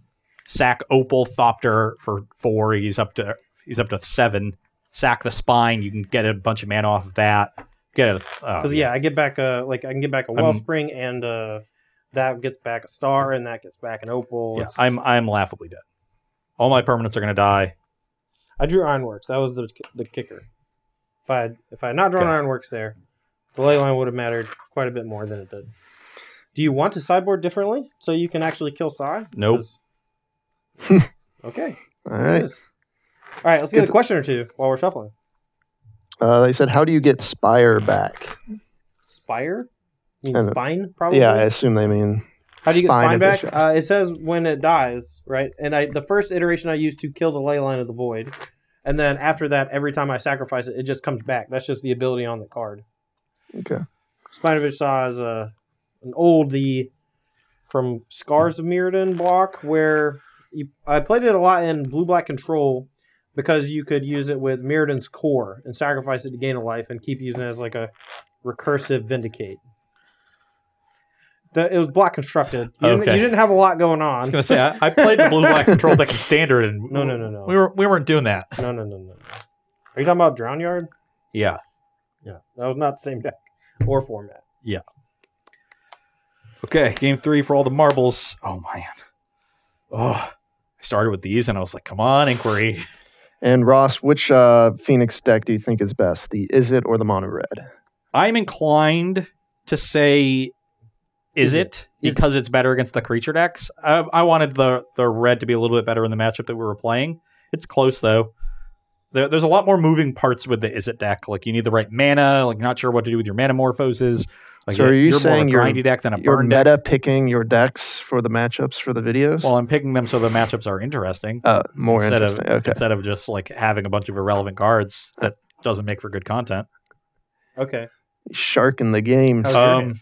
Sack opal thopter for four. He's up to he's up to seven. Sack the spine. You can get a bunch of mana off of that. Get it. Oh, Because yeah, I get back a like I can get back a I'm- wellspring, and uh, that gets back a star, and that gets back an opal. Yeah, It's- I'm I'm laughably dead. All my permanents are gonna die. I drew Ironworks. That was the the kicker. If I had, if I had not drawn Okay. Ironworks there, The ley line would have mattered quite a bit more than it did. Do you want to sideboard differently so you can actually kill Sai? Nope. 'Cause- <laughs> okay. All there it right. is. All right, let's Get get a the- question or two while we're shuffling. Uh, they said, "How do you get Spire back?" Spire? You mean spine, probably? Yeah, I assume they mean. How do you get spine spine back? Uh, it says when it dies, right? And I the first iteration I used to kill the ley line of the void, and then after that, every time I sacrifice it, it just comes back. That's just the ability on the card. Okay. Spine of Ish Sah is a an oldie from Scars of Mirrodin block where you, I played it a lot in Blue Black Control because you could use it with Mirrodin's core and sacrifice it to gain a life and keep using it as like a recursive Vindicate. The, it was block constructed. You, didn't, Okay. you didn't have a lot going on. I was gonna say I, I played the blue black <laughs> control deck in standard, and No, no, no, no. we were we weren't doing that. No, no, no, no. Are you talking about Drown Yard? Yeah. Yeah, that was not the same deck or format. Yeah. Okay, game three for all the marbles. Oh man. Oh, I started with these, and I was like, "Come on, inquiry." And Ross, which uh, Phoenix deck do you think is best, the Izzet or the Mono Red? I'm inclined to say, is Is it it? because it's better against the creature decks? I, I wanted the the red to be a little bit better in the matchup that we were playing. It's close though. There, there's a lot more moving parts with the Izzet deck. Like you need the right mana. Like not sure what to do with your Manamorphoses. Like So are you you're saying more of a you're- grindy deck than a You're burn deck? meta picking your decks for the matchups for the videos. Well, I'm picking them so the matchups are interesting. uh, more instead interesting. of okay. instead of just like having a bunch of irrelevant cards that doesn't make for good content. Okay. Shark in the game. Um.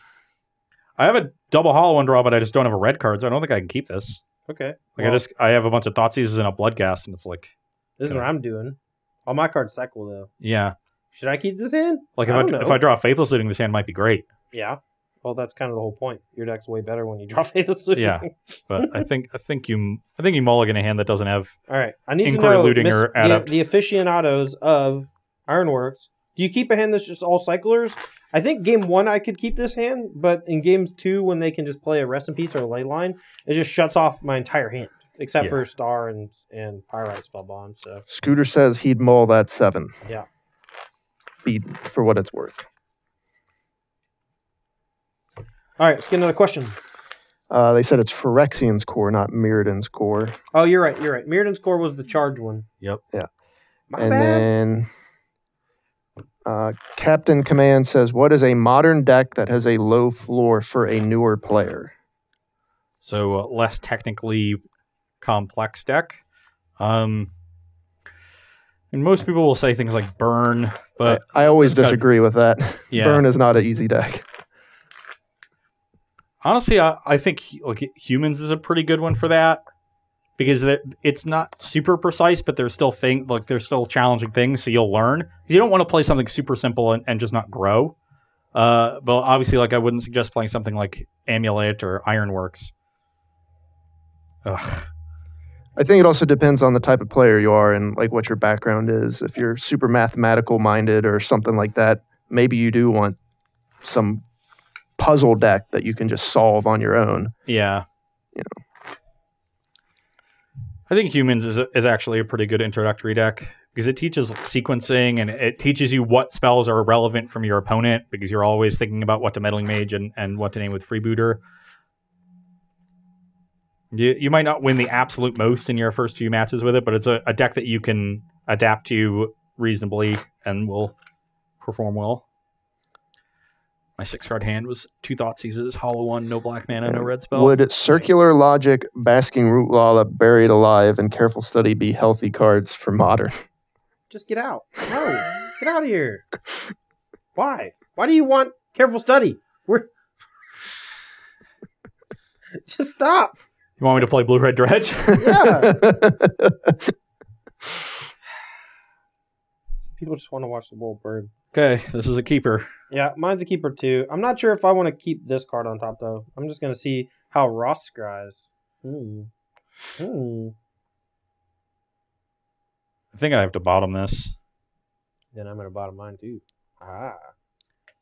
I have a double hollow one draw, but I just don't have a red card, so I don't think I can keep this. Okay. Like Well, I just I have a bunch of Thoughtseize and a Bloodghast, and it's like this is what I'm doing. All my cards cycle though. yeah, Should I keep this hand? like if I I, if. I draw a Faithless Looting, this hand might be great. Yeah. Well, that's kind of the whole point. Your deck's way better when you draw <laughs> Faithless Looting. Yeah. But I think I think you I think you mulligan a hand that doesn't have All right. I need Inquiry to know looting Miss- or the, the aficionados of Ironworks. Do you keep a hand that's just all cyclers? I think game one I could keep this hand, but in game two, when they can just play a rest in peace or a ley line, it just shuts off my entire hand, except Yeah. for Star and and Pyrite Spellbomb. So Scooter says he'd mull that seven. Yeah. Beat for what it's worth. all right, let's get another question. Uh, they said it's Phyrexian's core, not Mirrodin's core. Oh, you're right. You're right. Mirrodin's core was the charge one. Yep. Yeah. My and bad. then uh, Captain Command says, "What is a modern deck that has a low floor for a newer player?" so uh, less technically complex deck. Um, and most people will say things like burn, but I, I always it's got- disagree with that. <laughs> yeah, Burn is not an easy deck. honestly, I, I think like humans is a pretty good one for that because it's not super precise, but there's still thing like there's still challenging things, so you'll learn. You don't want to play something super simple and, and just not grow. Uh, but obviously, like I wouldn't suggest playing something like Amulet or Ironworks. Ugh. I think it also depends on the type of player you are and like what your background is. If you're super mathematical minded or something like that, maybe you do want some puzzle deck that you can just solve on your own. Yeah. You know. I think humans is is actually a pretty good introductory deck because it teaches sequencing and it teaches you what spells are relevant from your opponent because you're always thinking about what to meddling mage and, and what to name with freebooter. You, you might not win the absolute most in your first few matches with it, but it's a, a deck that you can adapt to reasonably and will perform well. My six card hand was two thought seizes, hollow one, no black mana, no red spell. Would circular logic, Basking Rootwalla, buried alive, and careful study be healthy cards for modern? Just get out. No, get out of here. Why? Why do you want careful study? We're <laughs> just stop. You want me to play Blue Red Dredge? <laughs> Yeah. <sighs> People just want to watch the world burn. okay, this is a keeper. Yeah, mine's a keeper too. I'm not sure if I want to keep this card on top though. I'm just gonna see how Ross scries. Hmm. Hmm. I think I have to bottom this. Then I'm gonna bottom mine too. Ah.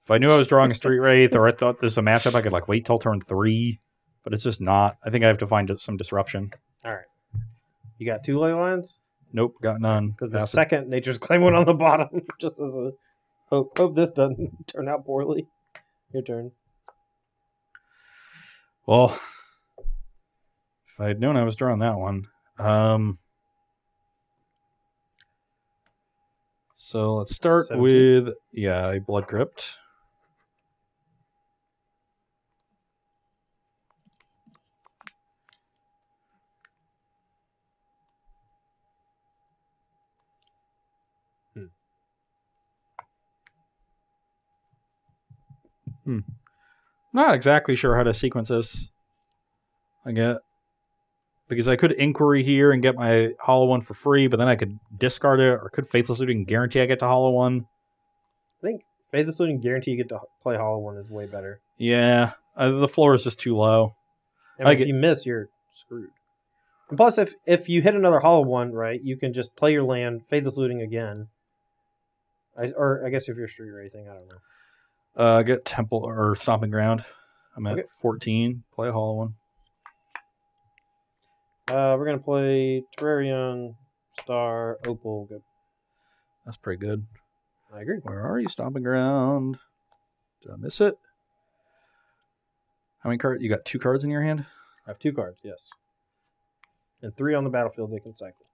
If I knew I was drawing a Street Wraith or I thought this was a matchup, I could like wait till turn three, but it's just not. I think I have to find some disruption. All right. You got two ley lines? Nope, got none. Because the it. second nature's claim one on the <laughs> bottom just as a Hope hope this doesn't <laughs> turn out poorly. Your turn. Well, if I had known I was drawing that one. Um, so let's start 17. with yeah, a blood crypt. Hmm. Not exactly sure how to sequence this. I get because I could inquiry here and get my hollow one for free, but then I could discard it, or could faithless looting guarantee I get to hollow one. I think Faithless Looting guarantee you get to play Hollow One is way better. Yeah, uh, the floor is just too low. And I if get- you miss, you're screwed. And plus, if if you hit another Hollow One, right, you can just play your land, Faithless Looting again. I, or I guess if you're street or anything, I don't know. Uh, I get temple or stomping ground. I'm at Okay. 14. Play a hollow one. Uh, we're gonna play Terrarion, Star, Opal. Good. That's pretty good. I agree. Where are you, stomping ground? Did I miss it? How many cards? You got two cards in your hand. I have two cards, yes, and three on the battlefield they can cycle.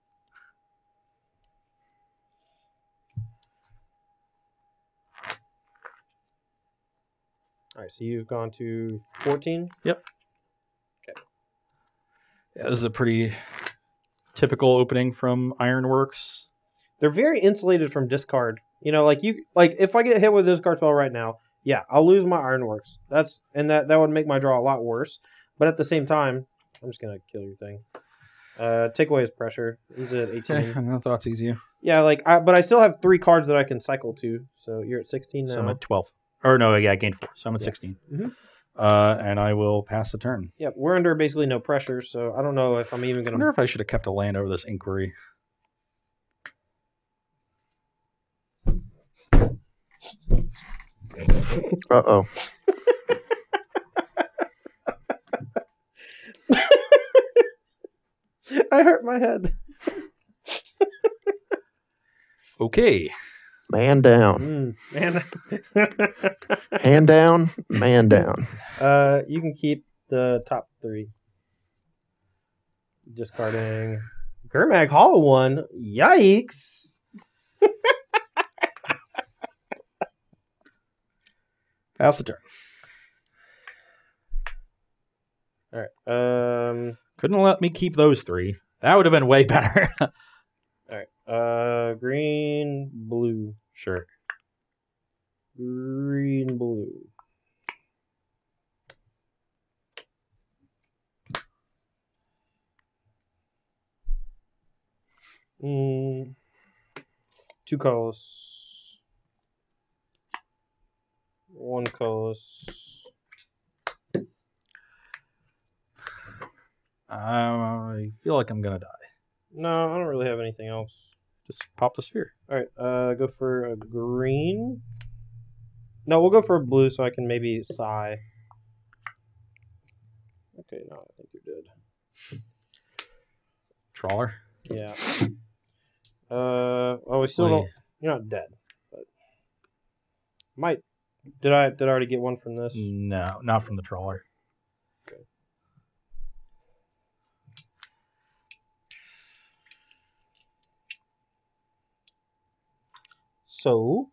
All right, so you've gone to fourteen. Yep. Okay. Yeah, this is a pretty typical opening from Ironworks. they're very insulated from discard. You know, like you like if I get hit with this card spell right now, yeah, I'll lose my Ironworks. That's and that that would make my draw a lot worse. But at the same time, I'm just gonna kill your thing. Uh, take away his pressure. He's at <laughs> 18. Okay, I know Thoughtseize. Yeah, like I but I still have three cards that I can cycle to. So you're at 16 now. So I'm at 12. Or no, yeah, I gained four. So I'm at Yeah. 16. Mhm. Uh, and I will pass the turn. Yep, we're under basically no pressure, so I don't know if I'm even gonna. wonder if I should have kept a land over this inquiry. Uh oh. <laughs> I hurt my head. Okay. Man down. Mm, man. Hand <laughs> down. Man down. Uh, you can keep the top three. Discarding Gurmag Hollow one. Yikes! <laughs> Pass the turn. All right. Um. Couldn't let me keep those three. That would have been way better. <laughs> Uh. Green, blue. sure. Green, blue. Mm, two colors. One colors. I feel like I'm gonna die. No, I don't really have anything else. Just pop the sphere. All right, uh, go for a green. No, we'll go for a blue so I can maybe Sai. Okay, no, I think you're dead. Trawler. Yeah. Uh, oh, we still Wait. don't. You're not dead, but might. Did I did I already get one from this? No, not from the trawler. So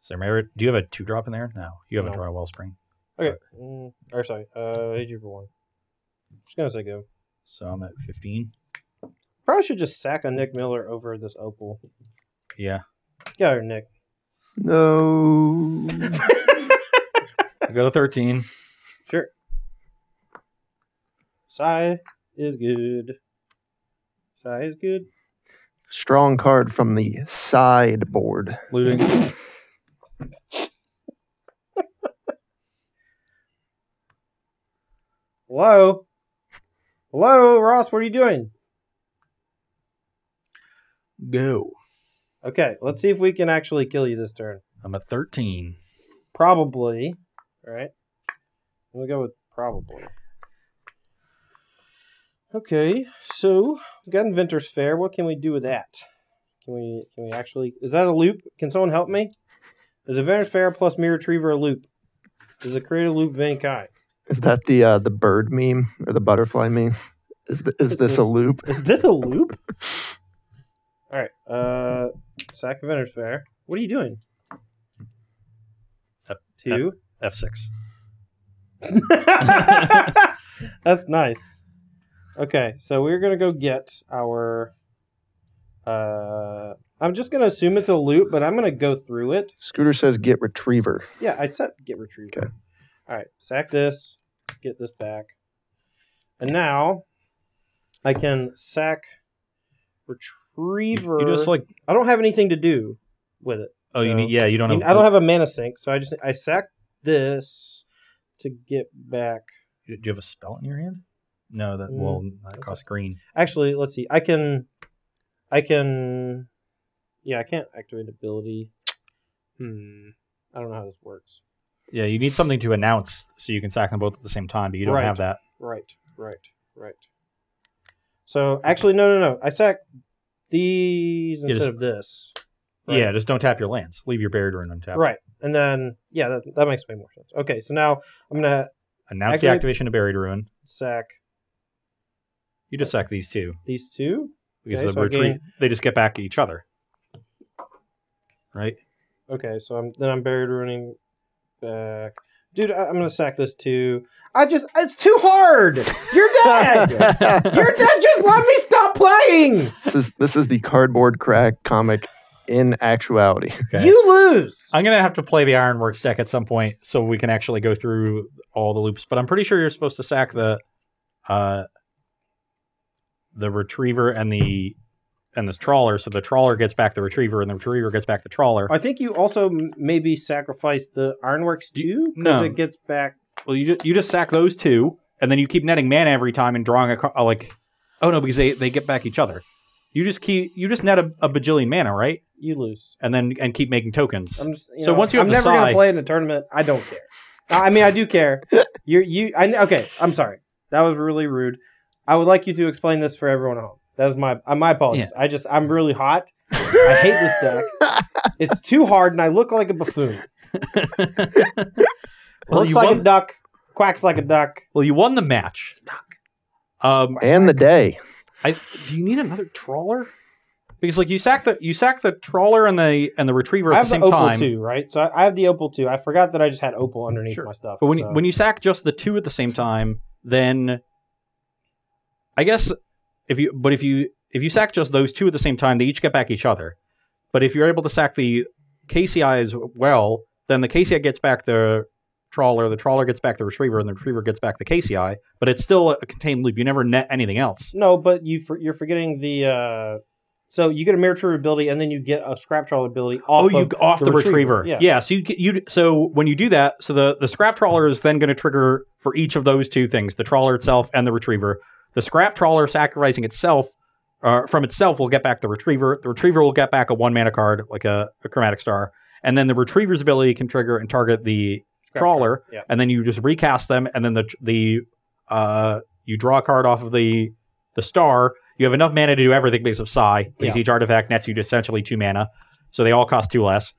So, Merit, do you have a two drop in there? No, you haven't No. drawn a Wellspring. okay. Mm, or sorry, uh, I hit you for one. Just gonna say go. So I'm at 15. Probably should just sack a Nick Miller over this opal. Yeah. Get out of here, Nick. No. I <laughs> go to 13. Sure. Sai is good. Sai is good. Strong card from the sideboard. Looting. Hello? Hello, Ross, what are you doing? Go. Okay, let's see if we can actually kill you this turn. I'm at 13. Probably. Alright. We'll go with probably. Okay, so we've got Inventor's Fair. What can we do with that? Can we can we actually is that a loop? Can someone help me? Is Inventor's Fair plus Myr Retriever a loop? Does it create a loop of any kind? Is that the uh, the bird meme or the butterfly meme? Is th- is Is this a loop? Is this a loop? <laughs> Alright, uh sack Inventor's Fair. What are you doing? Up- Two. F6. <laughs> That's nice. Okay, so we're gonna go get our. Uh, I'm just gonna assume it's a loop, but I'm gonna go through it. Scooter says get retriever. Yeah, I set get retriever. Okay. All right, sack this, get this back, and now I can sack retriever. You just like I don't have anything to do with it. oh you need yeah you don't I, mean, have I don't have a mana sink, so I just I sack this to get back. do you have a spell in your hand? No, that Mm, well that that's costs green. Actually, let's see. I can, I can, yeah, I can't activate ability. Hmm. I don't know how this works. Yeah, you need something to announce so you can sack them both at the same time, but you don't Right. have that. Right, right, right. So actually, no, no, no. I sack these instead just- of this. Right. Yeah, just don't tap your lands. Leave your Buried Ruin untapped. Right, and then yeah, that, that makes way more sense. Okay, so now I'm gonna Announce the activation of Buried Ruin. sack You just sack these two these two. because Okay, the so I retreat gain- they just get back at each other. Right? Okay, so I'm then I'm buried running back. Dude, I, I'm gonna sack this too. I just it's too hard. You're dead. <laughs> You're dead. Just let me stop playing. this is this is the cardboard crack comic in actuality. <laughs> Okay. You lose. I'm gonna have to play the Ironworks deck at some point so we can actually go through all the loops. But I'm pretty sure you're supposed to sack the uh the retriever and the and the trawler, so the trawler gets back the retriever and the retriever gets back the trawler. I think you also m- maybe sacrifice the Ironworks too, because No. it gets back. Well, you just, you just sack those two, and then you keep netting mana every time and drawing a car- uh, like. Oh no, because they, they get back each other. You just keep you just net a, a bajillion mana, right? You lose. And then and keep making tokens. I'm just. You So know, once you I'm the never gonna play in a tournament. I don't care. I mean, I do care. <laughs> You're you. I okay. I'm sorry. That was really rude. I would like you to explain this for everyone at home. That was my uh, my apologies. I just I'm really hot. I hate this deck. <laughs> It's too hard, and I look like a buffoon. <laughs> well, Looks you like won, a duck, quacks like a duck. well, you won the match. Um, and the day. I do you need another trawler? Because like you sack the you sack the trawler and the and the retriever I at have the the same opal time. too, right? So I, I have the opal too. I forgot that I just had opal underneath Sure. my stuff. But when you, when you sack just the two at the same time, then I guess if you but if you if you sack just those two at the same time, they each get back each other. But if you're able to sack the KCI as well, then the KCI gets back the trawler, the trawler gets back the retriever, and the retriever gets back the KCI. But it's still a contained loop. You never net anything else. no, but you for, you're forgetting the. uh So you get a mirror true ability, and then you get a scrap trawler ability off. oh, you of, off the, the retriever. retriever, yeah. yeah. So you you so when you do that, so the the scrap trawler is then going to trigger for each of those two things, the trawler itself and the retriever. The scrap trawler sacrificing itself uh, from itself will get back the retriever. The retriever will get back a one mana card like a, a chromatic star, and then the retriever's ability can trigger and target the Scrap trawler, yeah. and then you just recast them, and then the the uh you draw a card off of the the star. You have enough mana to do everything because of Sai, because Yeah. each artifact nets you essentially two mana, so they all cost two less.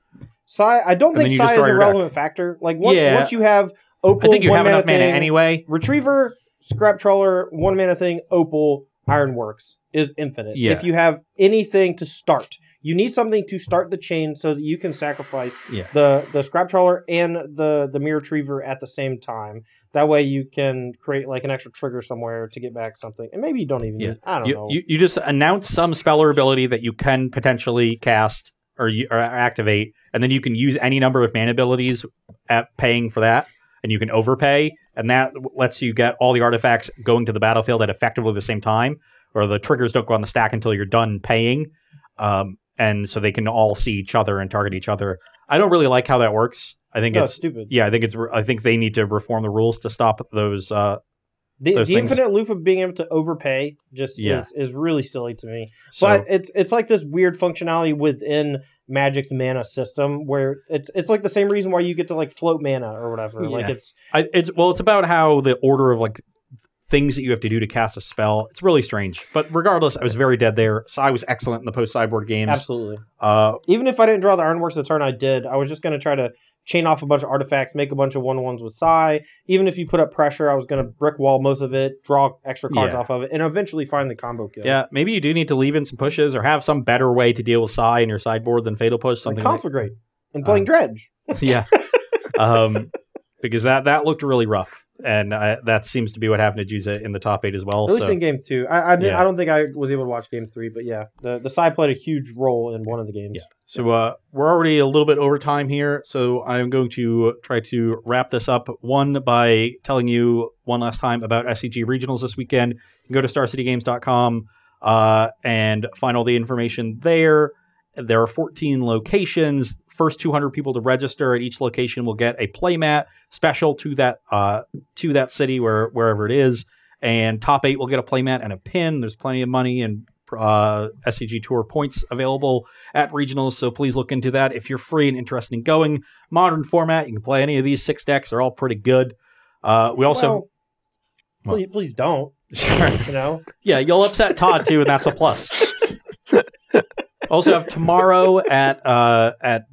Sai, I don't And think Sai is a your deck. relevant factor. Like once, Yeah. once you have opal, I think you have enough mana anyway. Retriever, scrap trawler, one mana thing, opal, ironworks is infinite. Yeah. If you have anything to start, you need something to start the chain so that you can sacrifice Yeah. the the scrap trawler and the the Myr Retriever at the same time. That way you can create like an extra trigger somewhere to get back something, and maybe you don't even. Yeah. Need, I don't You, know. you you just announce some spell or ability that you can potentially cast or, you, or activate, and then you can use any number of mana abilities at paying for that, and you can overpay, and that lets you get all the artifacts going to the battlefield at effectively the same time, or the triggers don't go on the stack until you're done paying, um, and so they can all see each other and target each other. I don't really like how that works. I think no, it's stupid. yeah, I think it's I think they need to reform the rules to stop those. Uh, The, those the infinite loop of being able to overpay just Yeah. is, is really silly to me. so, but it's it's like this weird functionality within Magic's mana system where it's it's like the same reason why you get to like float mana or whatever. Like it's I, it's well, it's about how the order of like things that you have to do to cast a spell. It's really strange. But regardless, I was very dead there. Sai was excellent in the post sideboard games. Absolutely. Uh, Even if I didn't draw the Ironworks the turn I did, I was just going to try to chain off a bunch of artifacts, make a bunch of one ones with Sai. Even if you put up pressure, I was going to brick wall most of it, draw extra cards Yeah. off of it, and eventually find the combo kill. yeah, maybe you do need to leave in some pushes or have some better way to deal with Sai in your sideboard than Fatal Push. Something like, conflagrate and playing Um, dredge. <laughs> yeah, um, because that that looked really rough, and uh, that seems to be what happened to Juza in the top eight as well. At least in game two. I I, Yeah. I don't think I was able to watch game three, but yeah, the the side played a huge role in one of the games. Yeah. So uh, we're already a little bit over time here, so I'm going to try to wrap this up. One by telling you one last time about SCG regionals this weekend. You can go to StarCityGames.com uh, and find all the information there. There are 14 locations. First 200 people to register at each location will get a playmat special to that uh, to that city where wherever it is. And top eight will get a playmat and a pin. There's plenty of money and uh, SCG Tour points available at regionals, so please look into that if you're free and interested in going. Modern format, you can play any of these six decks; they're all pretty good. Uh, we also, Well, please, please don't. <laughs> Sure. You know, yeah, you'll upset Todd too, and that's a plus. <laughs> also have tomorrow at uh, at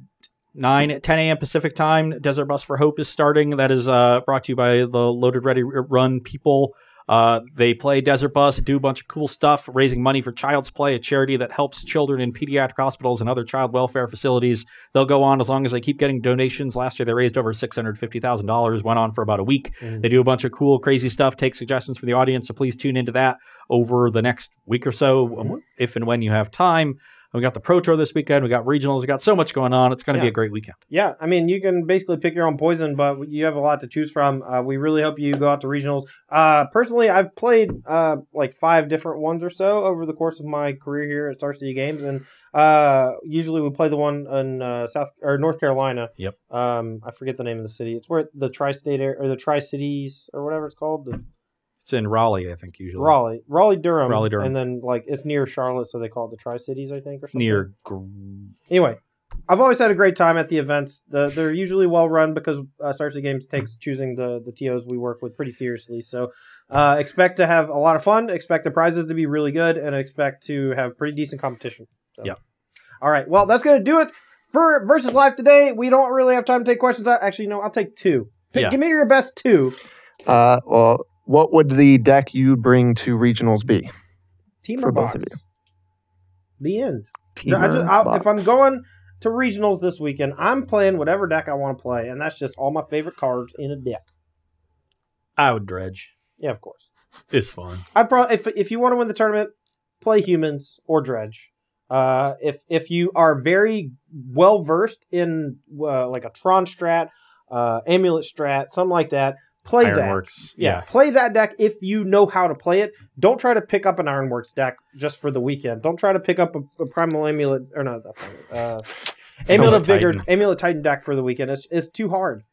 9 10 a.m. Pacific time. Desert Bus for Hope is starting. That is uh, brought to you by the LoadingReadyRun people. Uh, they play Desert Bus, do a bunch of cool stuff, raising money for Child's Play, a charity that helps children in pediatric hospitals and other child welfare facilities. They'll go on as long as they keep getting donations. Last year, they raised over $650,000, went on for about a week. Mhm. They do a bunch of cool, crazy stuff, take suggestions from the audience, so please tune into that over the next week or so, Mhm. if and when you have time. We got the Pro Tour this weekend. We got regionals. We got so much going on. It's going to be a great weekend. Yeah, I mean, you can basically pick your own poison, but you have a lot to choose from. Uh, we really hope you go out to regionals. Uh, personally, I've played uh, like five different ones or so over the course of my career here at Star City Games, and uh, usually we play the one in uh, South or North Carolina. Yep. Um, I forget the name of the city. It's where the tri-state area, or the tri-cities or whatever it's called. The It's in Raleigh, I think, usually. Raleigh, Raleigh, Durham, Raleigh, Durham. and then like it's near Charlotte, so they call it the Tri Cities, I think, or something. Near. Gr- Anyway, I've always had a great time at the events. The, they're usually well run because uh, Star City Games takes choosing the the TOs we work with pretty seriously. So uh, expect to have a lot of fun. Expect the prizes to be really good, and expect to have pretty decent competition. So. Yeah. All right. Well, that's gonna do it for versus live today. We don't really have time to take questions. Actually, no, I'll take two. Pick, Yeah. Give me your best two. Uh, well, what would the deck you bring to regionals be? Team For or both box. of you. The end. Teamer, I just, I, if I'm going to regionals this weekend, I'm playing whatever deck I want to play, and that's just all my favorite cards in a deck. I would dredge. Yeah, of course. It's fun. I'd probably if if you want to win the tournament, play humans or dredge. Uh, if if you are very well versed in uh, like a Tron strat, uh, amulet strat, something like that, play that. Ironworks. Yeah, play that deck if you know how to play it. Don't try to pick up an Ironworks deck just for the weekend. Don't try to pick up a, a Primal Amulet or not that uh, <laughs> Amulet of Vigor, Titan. Amulet Titan deck for the weekend. It's it's too hard.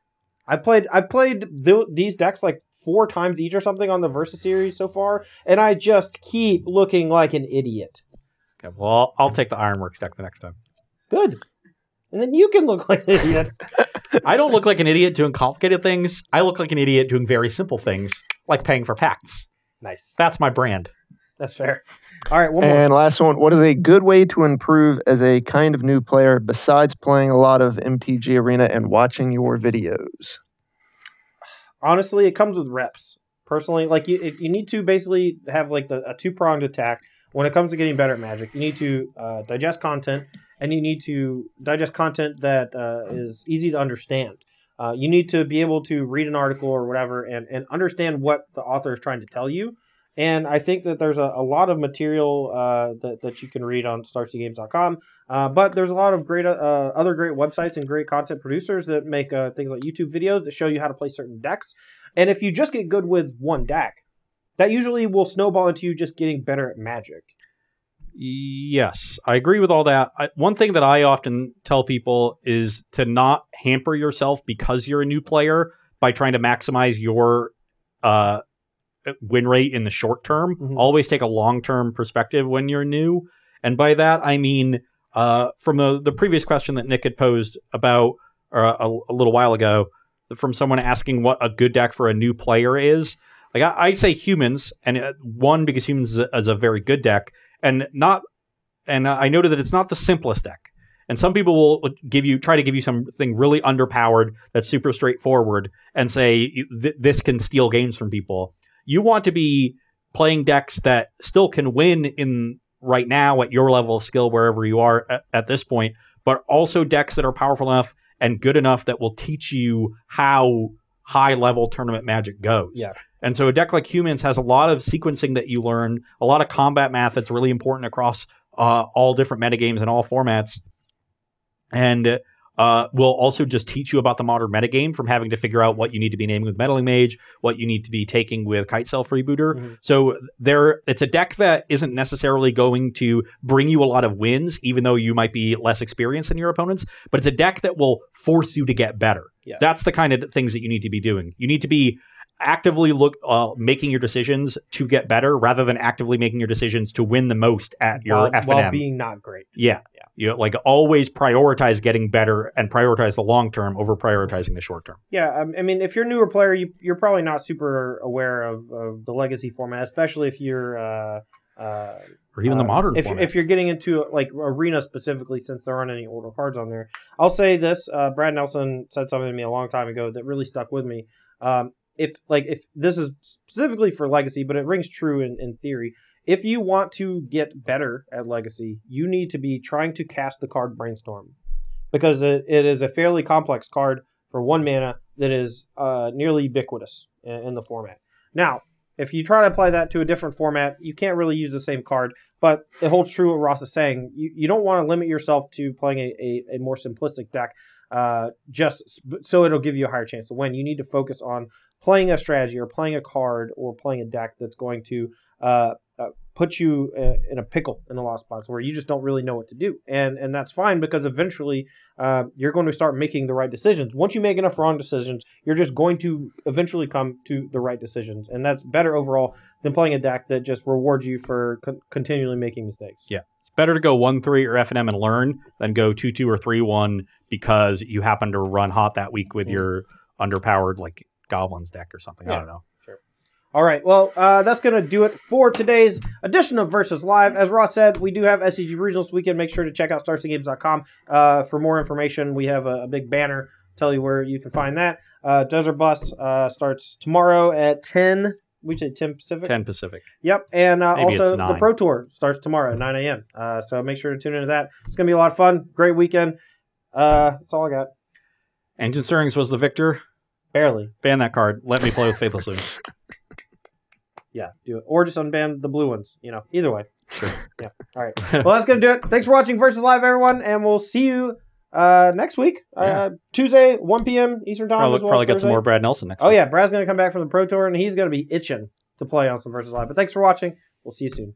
I played I played th- these decks like four times each or something on the Versus series so far, and I just keep looking like an idiot. Okay, well, I'll take the Ironworks deck the next time. Good. And then you can look <laughs> like an idiot. I don't look like an idiot doing complicated things. I look like an idiot doing very simple things, like paying for pacts. nice. That's my brand. That's fair. All right, one more. And last one, what is a good way to improve as a kind of new player besides playing a lot of MTG Arena and watching your videos? honestly it comes with reps personally like you you need to basically have like the, a two-pronged attack when it comes to getting better at magic you need to uh, digest content and you need to digest content that uh, is easy to understand uh, you need to be able to read an article or whatever and, and understand what the author is trying to tell you and i think that there's a, a lot of material uh, that, that you can read on StarCityGames.com uh, but there's a lot of great uh, other great websites and great content producers that make uh, things like YouTube videos that show you how to play certain decks. And if you just get good with one deck, that usually will snowball into you just getting better at Magic. Yes, I agree with all that. I, one thing that I often tell people is to not hamper yourself because you're a new player by trying to maximize your uh, win rate in the short term. Mhm. Always take a long term perspective when you're new. And by that, I mean uh, from the, the previous question that Nick had posed about uh, a, a little while ago, from someone asking what a good deck for a new player is. Like I, I say humans, and uh, one because humans is a, is a very good deck, and not, and I noted that it's not the simplest deck. And some people will give you try to give you something really underpowered that's super straightforward and say th- this can steal games from people. You want to be playing decks that still can win in right now at your level of skill wherever you are at, at this point, but also decks that are powerful enough and good enough that will teach you how high level tournament magic goes. Yeah. And so a deck like humans has a lot of sequencing that you learn, a lot of combat math that's really important across uh, all different metagames and all formats. And uh, will also just teach you about the modern metagame from having to figure out what you need to be naming with Meddling Mage, what you need to be taking with Kitesail Freebooter. Mhm. So there, it's a deck that isn't necessarily going to bring you a lot of wins, even though you might be less experienced than your opponents. But it's a deck that will force you to get better. Yeah. That's the kind of things that you need to be doing. You need to be actively look uh, making your decisions to get better rather than actively making your decisions to win the most at your while, F and while being not great. Yeah. Yeah. You know, like always prioritize getting better and prioritize the long term over prioritizing the short term. Yeah, um, I mean, if you're a newer player, you, you're probably not super aware of, of the legacy format, especially if you're uh, uh, Or even the Uh, modern if, format. if you're getting into like arena specifically since there aren't any older cards on there i'll say this uh, brad nelson said something to me a long time ago that really stuck with me um, if like if this is specifically for legacy but it rings true in, in theory if you want to get better at legacy you need to be trying to cast the card brainstorm because it, it is a fairly complex card for one mana that is uh, nearly ubiquitous in, in the format now if you try to apply that to a different format, you can't really use the same card. But it holds true what Ross is saying. You, you don't want to limit yourself to playing a, a, a more simplistic deck uh, just so it'll give you a higher chance to win. You need to focus on playing a strategy or playing a card or playing a deck that's going to uh, uh, put you uh, in a pickle in a lot of spots where you just don't really know what to do. And and that's fine because eventually uh, you're going to start making the right decisions. Once you make enough wrong decisions, you're just going to eventually come to the right decisions, and that's better overall than playing a deck that just rewards you for con- continually making mistakes. Yeah. It's better to go 1 3 or F and M and learn than go 2 2 or 3 1 because you happen to run hot that week with your underpowered, like, Goblins deck or something. I don't know. All right, well, uh, that's going to do it for today's edition of Versus Live. As Ross said, we do have SCG Regionals weekend. Make sure to check out StarCityGames.com uh, for more information. We have a, a big banner tell you where you can find that. Uh, Desert Bus uh, starts tomorrow at 10. We say 10 Pacific. 10 Pacific. Yep, and uh, also the. Pro Tour starts tomorrow at 9 a.m. Uh, so make sure to tune into that. It's going to be a lot of fun. Great weekend. Uh, that's all I got. Ancient Stirrings was the victor. Barely. Ban that card. Let me play with Faithless <laughs> Loon. Yeah, do it. Or just unban the blue ones. You know, either way. Sure. Yeah. All right. well, that's going to do it. Thanks for watching Versus Live, everyone, and we'll see you uh, next week. Yeah. Uh, Tuesday, 1 p.m. Eastern Time. probably well probably get some more Brad Nelson next Oh, week. yeah. Brad's going to come back from the Pro Tour, and he's going to be itching to play on some Versus Live. But thanks for watching. We'll see you soon.